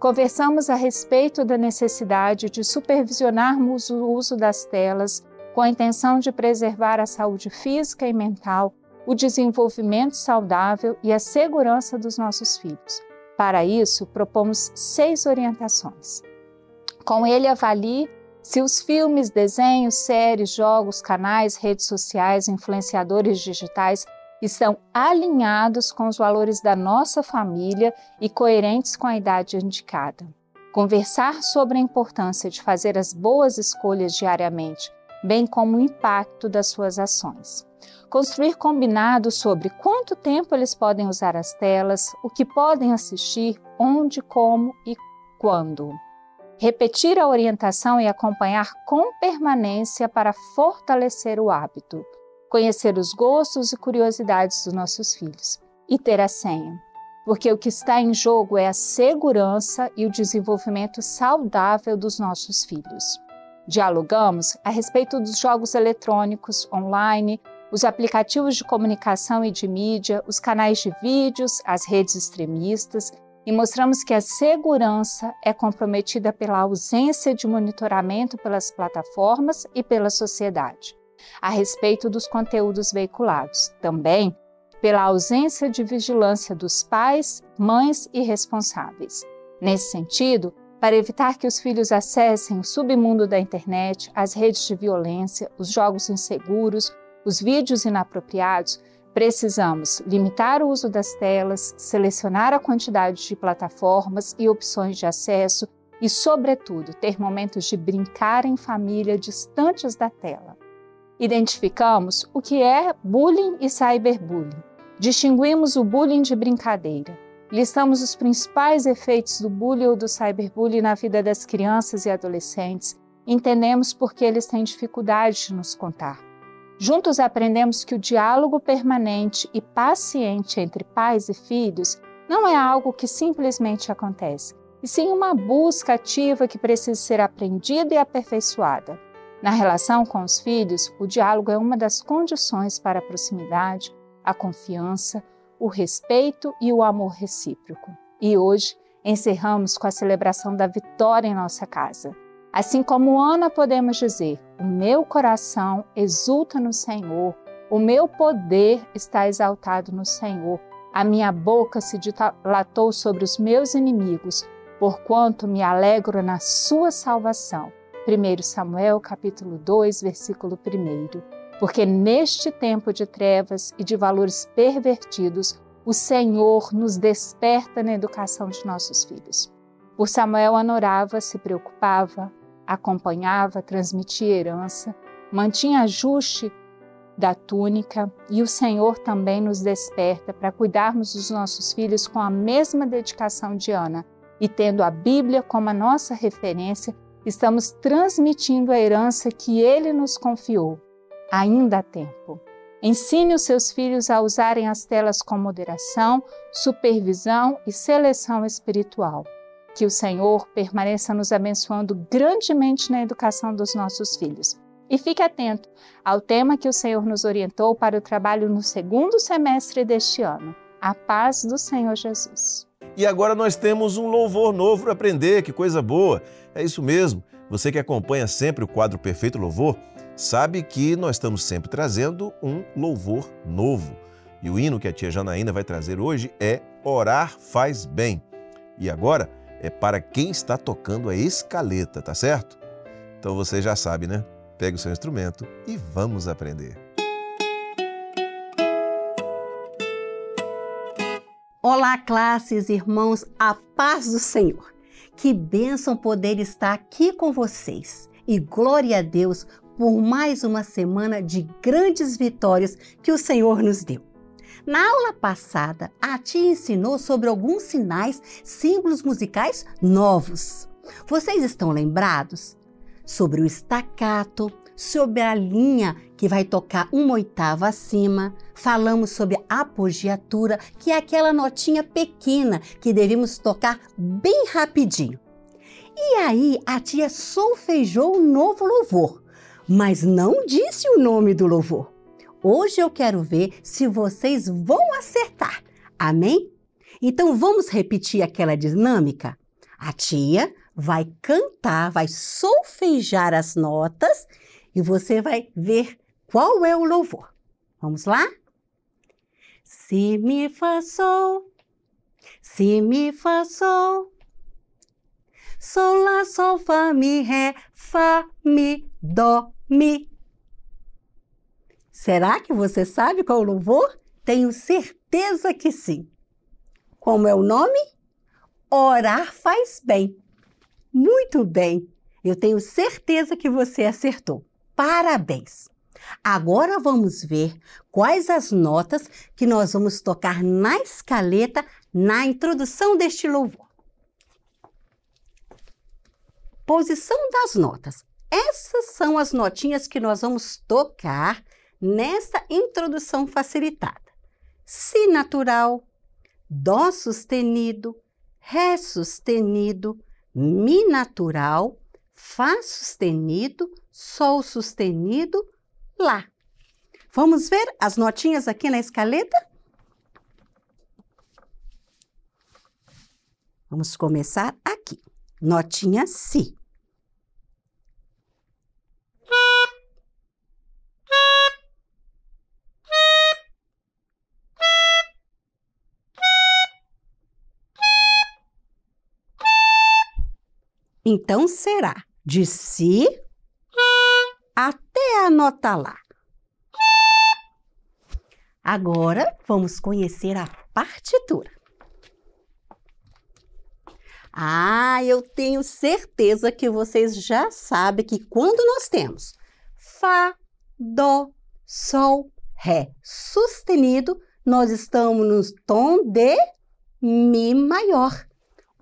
Conversamos a respeito da necessidade de supervisionarmos o uso das telas com a intenção de preservar a saúde física e mental, o desenvolvimento saudável e a segurança dos nossos filhos. Para isso, propomos seis orientações. Com ele, avalie se os filmes, desenhos, séries, jogos, canais, redes sociais, influenciadores digitais estão alinhados com os valores da nossa família e coerentes com a idade indicada. Conversar sobre a importância de fazer as boas escolhas diariamente bem como o impacto das suas ações. Construir combinados sobre quanto tempo eles podem usar as telas, o que podem assistir, onde, como e quando. Repetir a orientação e acompanhar com permanência para fortalecer o hábito. Conhecer os gostos e curiosidades dos nossos filhos. E ter a senha. Porque o que está em jogo é a segurança e o desenvolvimento saudável dos nossos filhos. Dialogamos a respeito dos jogos eletrônicos online, os aplicativos de comunicação e de mídia, os canais de vídeos, as redes extremistas e mostramos que a segurança é comprometida pela ausência de monitoramento pelas plataformas e pela sociedade. A respeito dos conteúdos veiculados, também pela ausência de vigilância dos pais, mães e responsáveis. Nesse sentido, para evitar que os filhos acessem o submundo da internet, as redes de violência, os jogos inseguros, os vídeos inapropriados, precisamos limitar o uso das telas, selecionar a quantidade de plataformas e opções de acesso e, sobretudo, ter momentos de brincar em família distantes da tela. Identificamos o que é bullying e cyberbullying. Distinguimos o bullying de brincadeira. Listamos os principais efeitos do bullying ou do cyberbullying na vida das crianças e adolescentes. Entendemos por que eles têm dificuldade de nos contar. Juntos aprendemos que o diálogo permanente e paciente entre pais e filhos não é algo que simplesmente acontece, e sim uma busca ativa que precisa ser aprendida e aperfeiçoada. Na relação com os filhos, o diálogo é uma das condições para a proximidade, a confiança, o respeito e o amor recíproco. E hoje encerramos com a celebração da vitória em nossa casa. Assim como Ana, podemos dizer: O meu coração exulta no Senhor, o meu poder está exaltado no Senhor, a minha boca se dilatou sobre os meus inimigos, porquanto me alegro na sua salvação. 1 Samuel capítulo 2, versículo 1 porque neste tempo de trevas e de valores pervertidos, o Senhor nos desperta na educação de nossos filhos. Por Samuel anorava, se preocupava, acompanhava, transmitia herança, mantinha ajuste da túnica e o Senhor também nos desperta para cuidarmos dos nossos filhos com a mesma dedicação de Ana e tendo a Bíblia como a nossa referência, estamos transmitindo a herança que ele nos confiou ainda há tempo. Ensine os seus filhos a usarem as telas com moderação, supervisão e seleção espiritual. Que o Senhor permaneça nos abençoando grandemente na educação dos nossos filhos. E fique atento ao tema que o Senhor nos orientou para o trabalho no segundo semestre deste ano: a paz do Senhor Jesus. E agora nós temos um louvor novo para aprender, que coisa boa! É isso mesmo. Você que acompanha sempre o quadro Perfeito Louvor, sabe que nós estamos sempre trazendo um louvor novo. E o hino que a tia Janaína vai trazer hoje é Orar Faz Bem. E agora é para quem está tocando a escaleta, tá certo? Então você já sabe, né? Pega o seu instrumento e vamos aprender. Olá, classes, irmãos, a paz do Senhor. Que bênção poder estar aqui com vocês. E glória a Deus por mais uma semana de grandes vitórias que o Senhor nos deu. Na aula passada, a tia ensinou sobre alguns sinais, símbolos musicais novos. Vocês estão lembrados? Sobre o estacato, sobre a linha que vai tocar uma oitava acima, falamos sobre a apogiatura, que é aquela notinha pequena que devemos tocar bem rapidinho. E aí a tia solfejou um novo louvor, mas não disse o nome do louvor. Hoje eu quero ver se vocês vão acertar. Amém? Então vamos repetir aquela dinâmica? A tia vai cantar, vai solfejar as notas e você vai ver qual é o louvor. Vamos lá? Si, mi, fa, sol. Si, mi, fa, sol. Sol, lá, sol, fá, mi, ré, fá, mi, dó, mi. Será que você sabe qual o louvor? Tenho certeza que sim. Como é o nome? Orar faz bem. Muito bem. Eu tenho certeza que você acertou. Parabéns! Agora vamos ver quais as notas que nós vamos tocar na escaleta na introdução deste louvor. Posição das notas. Essas são as notinhas que nós vamos tocar nessa introdução facilitada. Si natural, Dó sustenido, Ré sustenido, Mi natural, Fá sustenido, Sol sustenido, Lá. Vamos ver as notinhas aqui na escaleta? Vamos começar aqui. Notinha Si. Então será de si até a nota lá. Agora vamos conhecer a partitura. Ah, eu tenho certeza que vocês já sabem que quando nós temos Fá, Dó, Sol, Ré sustenido, nós estamos no tom de Mi maior,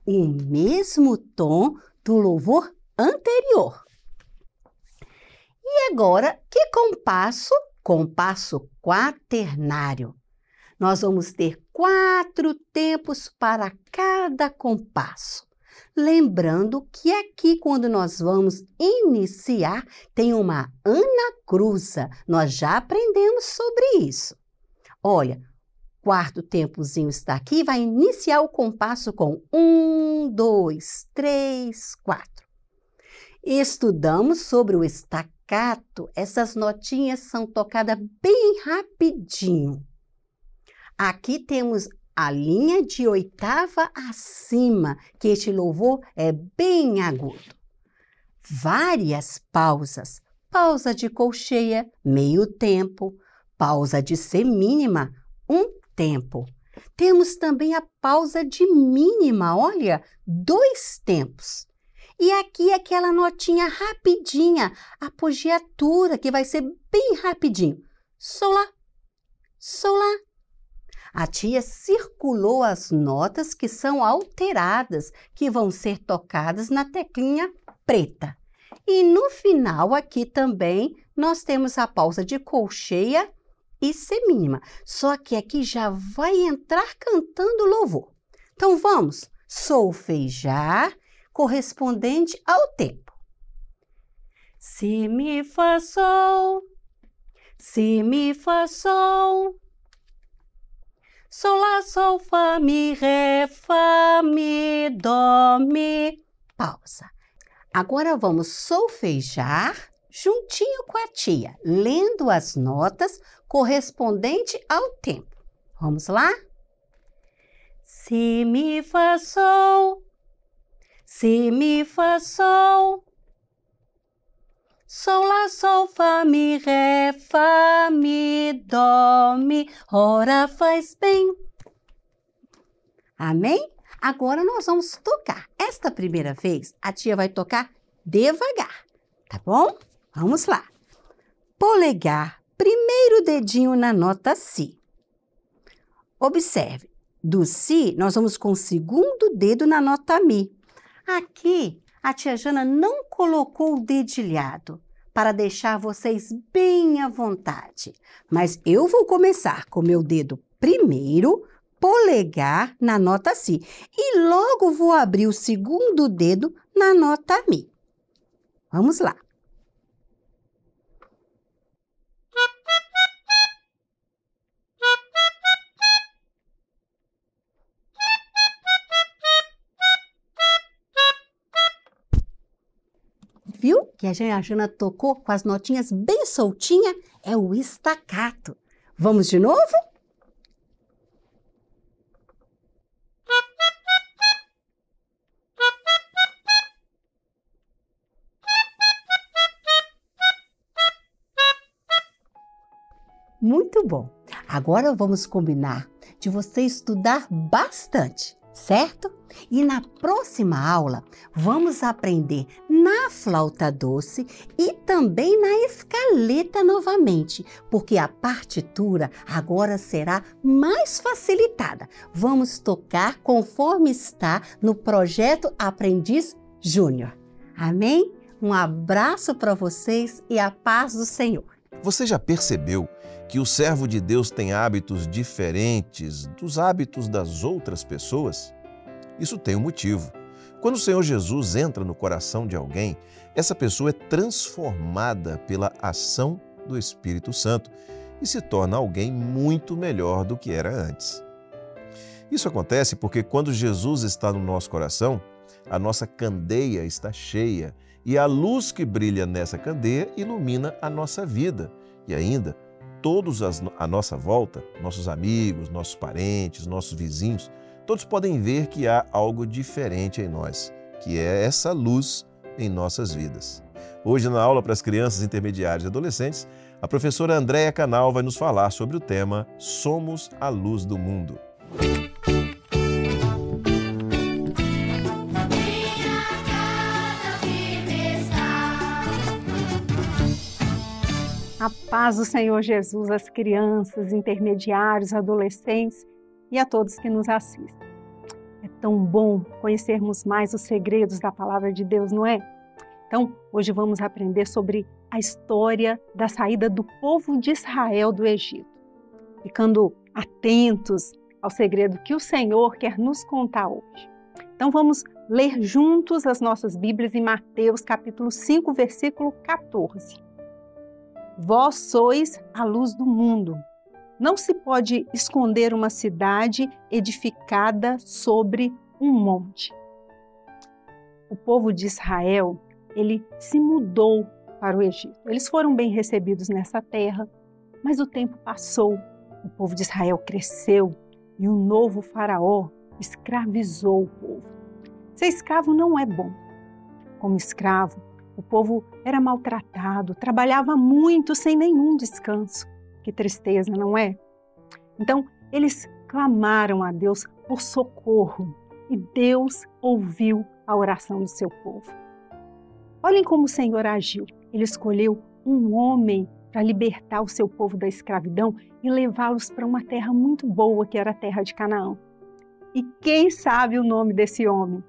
o mesmo tom do louvor anterior. E agora, que compasso? Compasso quaternário. Nós vamos ter quatro tempos para cada compasso. Lembrando que aqui, quando nós vamos iniciar, tem uma anacruza. Nós já aprendemos sobre isso. Olha, quarto tempozinho está aqui, vai iniciar o compasso com um, dois, três, quatro. Estudamos sobre o estacato. Essas notinhas são tocadas bem rapidinho. Aqui temos a linha de oitava acima, que este louvor é bem agudo. Várias pausas. Pausa de colcheia, meio tempo. Pausa de semínima, um tempo. Temos também a pausa de mínima, olha, dois tempos. E aqui aquela notinha rapidinha, apogiatura, que vai ser bem rapidinho. Sol lá, sol lá, a tia circulou as notas que são alteradas, que vão ser tocadas na teclinha preta. E no final aqui também nós temos a pausa de colcheia e semínima. Só que aqui já vai entrar cantando louvor. Então vamos solfejar correspondente ao tempo. Si, mi, fa, sol. Si, mi, fa, sol. Sol, Lá, Sol, Fá, Mi, Ré, Fá, Mi, Dó, Mi. Pausa. Agora vamos solfejar juntinho com a tia, lendo as notas correspondente ao tempo. Vamos lá? Si, Mi, Fá, Sol. Si, Mi, Fá, Sol. Sol, Lá, Sol, Fá, Mi, Ré, Fá, Mi, Dó, Mi. Ora faz bem. Amém? Agora nós vamos tocar. Esta primeira vez, a tia vai tocar devagar, tá bom? Vamos lá. Polegar, primeiro dedinho na nota Si. Observe, do Si, nós vamos com o segundo dedo na nota Mi. Aqui, a tia Jana não colocou o dedilhado para deixar vocês bem à vontade. Mas eu vou começar com meu dedo primeiro, polegar na nota Si e logo vou abrir o segundo dedo na nota Mi. Vamos lá. Que a Jana tocou com as notinhas bem soltinha, é o estacato. Vamos de novo? Muito bom. Agora vamos combinar de você estudar bastante certo? E na próxima aula vamos aprender na flauta doce e também na escaleta novamente, porque a partitura agora será mais facilitada. Vamos tocar conforme está no projeto Aprendiz Júnior. Amém? Um abraço para vocês e a paz do Senhor. Você já percebeu que o servo de Deus tem hábitos diferentes dos hábitos das outras pessoas? Isso tem um motivo. Quando o Senhor Jesus entra no coração de alguém, essa pessoa é transformada pela ação do Espírito Santo e se torna alguém muito melhor do que era antes. Isso acontece porque quando Jesus está no nosso coração, a nossa candeia está cheia e a luz que brilha nessa candeia ilumina a nossa vida e ainda todos à nossa volta, nossos amigos, nossos parentes, nossos vizinhos, todos podem ver que há algo diferente em nós. que é essa luz em nossas vidas. Hoje, na aula para as crianças intermediárias e adolescentes, a professora Andréia Canal vai nos falar sobre o tema Somos a Luz do Mundo. A paz do Senhor Jesus às crianças, intermediários, adolescentes e a todos que nos assistem. É tão bom conhecermos mais os segredos da palavra de Deus, não é? Então, hoje vamos aprender sobre a história da saída do povo de Israel do Egito, ficando atentos ao segredo que o Senhor quer nos contar hoje. Então, vamos ler juntos as nossas Bíblias em Mateus capítulo 5, versículo 14. Vós sois a luz do mundo. Não se pode esconder uma cidade edificada sobre um monte. O povo de Israel, ele se mudou para o Egito. Eles foram bem recebidos nessa terra, mas o tempo passou, o povo de Israel cresceu e o novo faraó escravizou o povo. Ser escravo não é bom. Como escravo, o povo era maltratado, trabalhava muito sem nenhum descanso. Que tristeza, não é? Então, eles clamaram a Deus por socorro e Deus ouviu a oração do seu povo. Olhem como o Senhor agiu. Ele escolheu um homem para libertar o seu povo da escravidão e levá-los para uma terra muito boa, que era a terra de Canaã. E quem sabe o nome desse homem?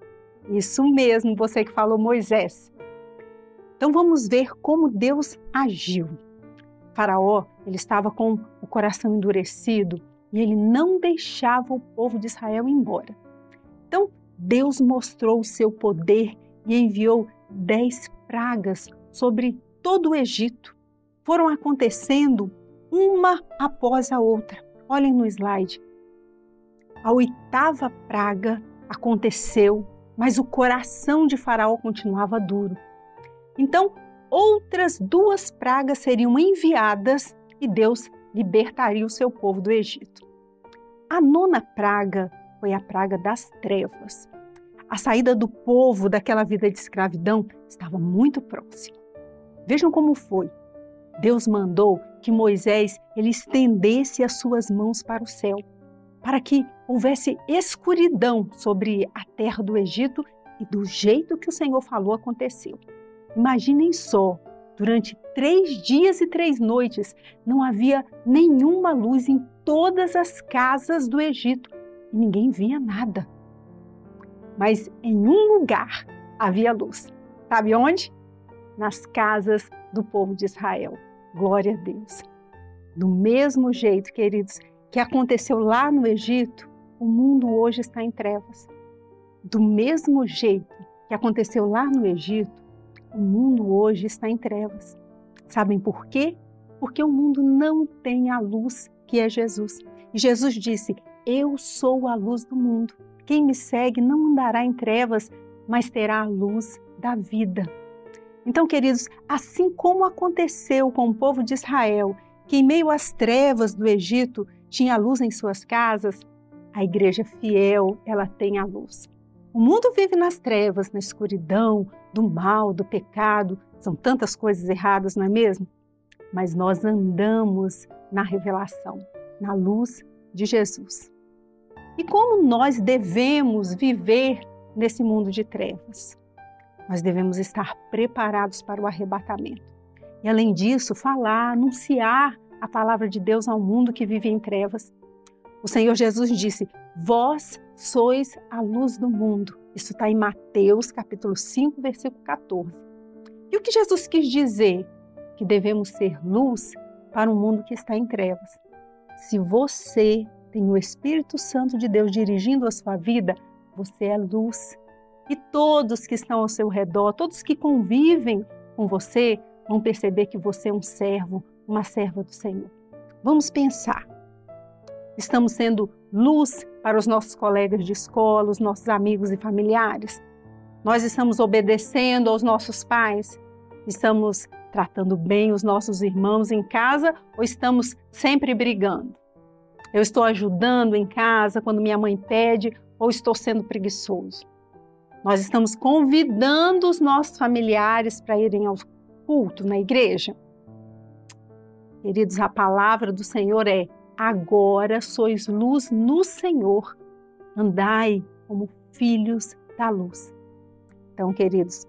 Isso mesmo, você que falou Moisés. Então vamos ver como Deus agiu. Faraó, ele estava com o coração endurecido e ele não deixava o povo de Israel embora. Então Deus mostrou o seu poder e enviou dez pragas sobre todo o Egito. Foram acontecendo uma após a outra. Olhem no slide. A oitava praga aconteceu, mas o coração de Faraó continuava duro. Então, outras duas pragas seriam enviadas e Deus libertaria o seu povo do Egito. A nona praga foi a praga das trevas. A saída do povo daquela vida de escravidão estava muito próxima. Vejam como foi. Deus mandou que Moisés ele estendesse as suas mãos para o céu, para que houvesse escuridão sobre a terra do Egito e do jeito que o Senhor falou aconteceu. Imaginem só, durante três dias e três noites não havia nenhuma luz em todas as casas do Egito e ninguém via nada. Mas em um lugar havia luz. Sabe onde? Nas casas do povo de Israel. Glória a Deus. Do mesmo jeito, queridos, que aconteceu lá no Egito, o mundo hoje está em trevas. Do mesmo jeito que aconteceu lá no Egito, o mundo hoje está em trevas. Sabem por quê? Porque o mundo não tem a luz que é Jesus. E Jesus disse: Eu sou a luz do mundo. Quem me segue não andará em trevas, mas terá a luz da vida. Então, queridos, assim como aconteceu com o povo de Israel, que em meio às trevas do Egito tinha luz em suas casas, a igreja fiel, ela tem a luz. O mundo vive nas trevas, na escuridão, do mal, do pecado, são tantas coisas erradas, não é mesmo? Mas nós andamos na revelação, na luz de Jesus. E como nós devemos viver nesse mundo de trevas? Nós devemos estar preparados para o arrebatamento. E além disso, falar, anunciar a palavra de Deus ao mundo que vive em trevas. O Senhor Jesus disse: Vós sois a luz do mundo. Isso está em Mateus capítulo 5, versículo 14. E o que Jesus quis dizer? Que devemos ser luz para um mundo que está em trevas. Se você tem o Espírito Santo de Deus dirigindo a sua vida, você é luz. E todos que estão ao seu redor, todos que convivem com você, vão perceber que você é um servo, uma serva do Senhor. Vamos pensar. Estamos sendo luz para os nossos colegas de escola, os nossos amigos e familiares? Nós estamos obedecendo aos nossos pais? Estamos tratando bem os nossos irmãos em casa ou estamos sempre brigando? Eu estou ajudando em casa quando minha mãe pede ou estou sendo preguiçoso? Nós estamos convidando os nossos familiares para irem ao culto na igreja. Queridos, a palavra do Senhor é: agora sois luz no Senhor, andai como filhos da luz. Então, queridos,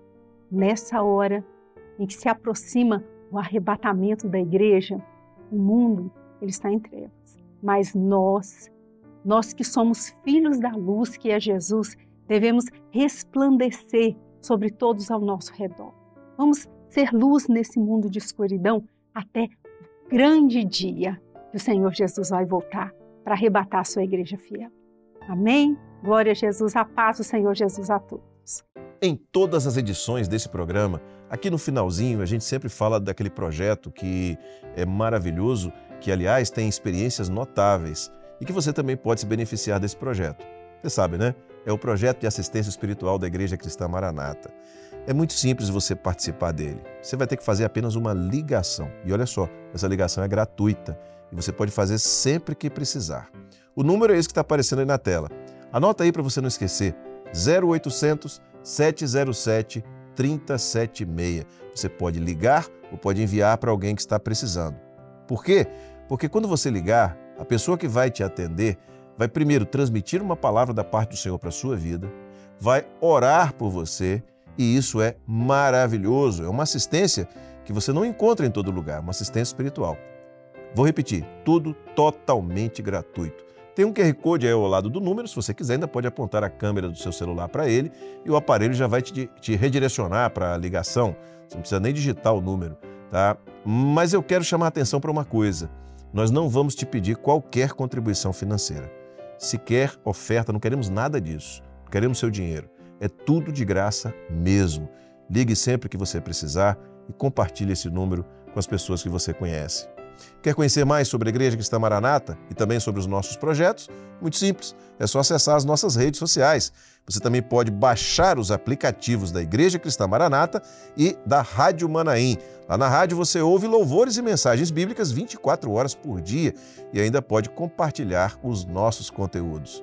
nessa hora em que se aproxima o arrebatamento da igreja, o mundo ele está em trevas. Mas nós, nós que somos filhos da luz, que é Jesus, devemos resplandecer sobre todos ao nosso redor. Vamos ser luz nesse mundo de escuridão até o grande dia que o Senhor Jesus vai voltar para arrebatar a sua igreja fiel. Amém? Glória a Jesus, a paz do Senhor Jesus a todos. Em todas as edições desse programa, aqui no finalzinho, a gente sempre fala daquele projeto que é maravilhoso, que aliás tem experiências notáveis e que você também pode se beneficiar desse projeto. Você sabe, né? É o projeto de assistência espiritual da Igreja Cristã Maranata. É muito simples você participar dele. Você vai ter que fazer apenas uma ligação. E olha só, essa ligação é gratuita e você pode fazer sempre que precisar. O número é esse que está aparecendo aí na tela. Anota aí para você não esquecer: 0800 707 376. Você pode ligar ou pode enviar para alguém que está precisando. Por quê? Porque quando você ligar, a pessoa que vai te atender vai primeiro transmitir uma palavra da parte do Senhor para a sua vida, vai orar por você e isso é maravilhoso. É uma assistência que você não encontra em todo lugar, uma assistência espiritual. Vou repetir, tudo totalmente gratuito. Tem um QR Code aí ao lado do número, se você quiser, ainda pode apontar a câmera do seu celular para ele e o aparelho já vai te, te redirecionar para a ligação. Você não precisa nem digitar o número, tá? Mas eu quero chamar a atenção para uma coisa. Nós não vamos te pedir qualquer contribuição financeira. Sequer oferta, não queremos nada disso. Queremos seu dinheiro. É tudo de graça mesmo. Ligue sempre que você precisar e compartilhe esse número com as pessoas que você conhece. Quer conhecer mais sobre a Igreja Cristã Maranata e também sobre os nossos projetos? Muito simples, é só acessar as nossas redes sociais. Você também pode baixar os aplicativos da Igreja Cristã Maranata e da Rádio Manaim. Lá na rádio você ouve louvores e mensagens bíblicas 24 horas por dia e ainda pode compartilhar os nossos conteúdos.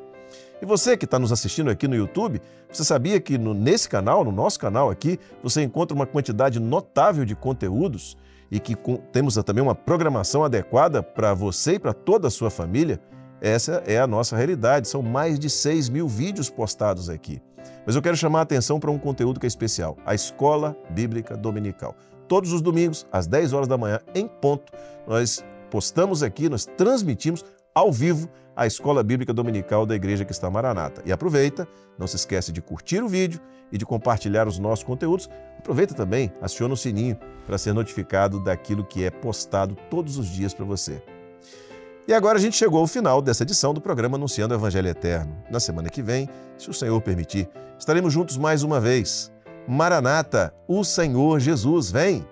E você que está nos assistindo aqui no YouTube, você sabia que no, nesse canal, no nosso canal aqui, você encontra uma quantidade notável de conteúdos e que com, temos também uma programação adequada para você e para toda a sua família, essa é a nossa realidade. São mais de 6 mil vídeos postados aqui. Mas eu quero chamar a atenção para um conteúdo que é especial: a Escola Bíblica Dominical. Todos os domingos, às 10 horas da manhã, em ponto, nós postamos aqui, nós transmitimos ao vivo a Escola Bíblica Dominical da Igreja que está Maranata. E aproveita, não se esquece de curtir o vídeo e de compartilhar os nossos conteúdos. Aproveita também, aciona o sininho para ser notificado daquilo que é postado todos os dias para você. E agora a gente chegou ao final dessa edição do programa Anunciando o Evangelho Eterno. Na semana que vem, se o Senhor permitir, estaremos juntos mais uma vez. Maranata, o Senhor Jesus vem!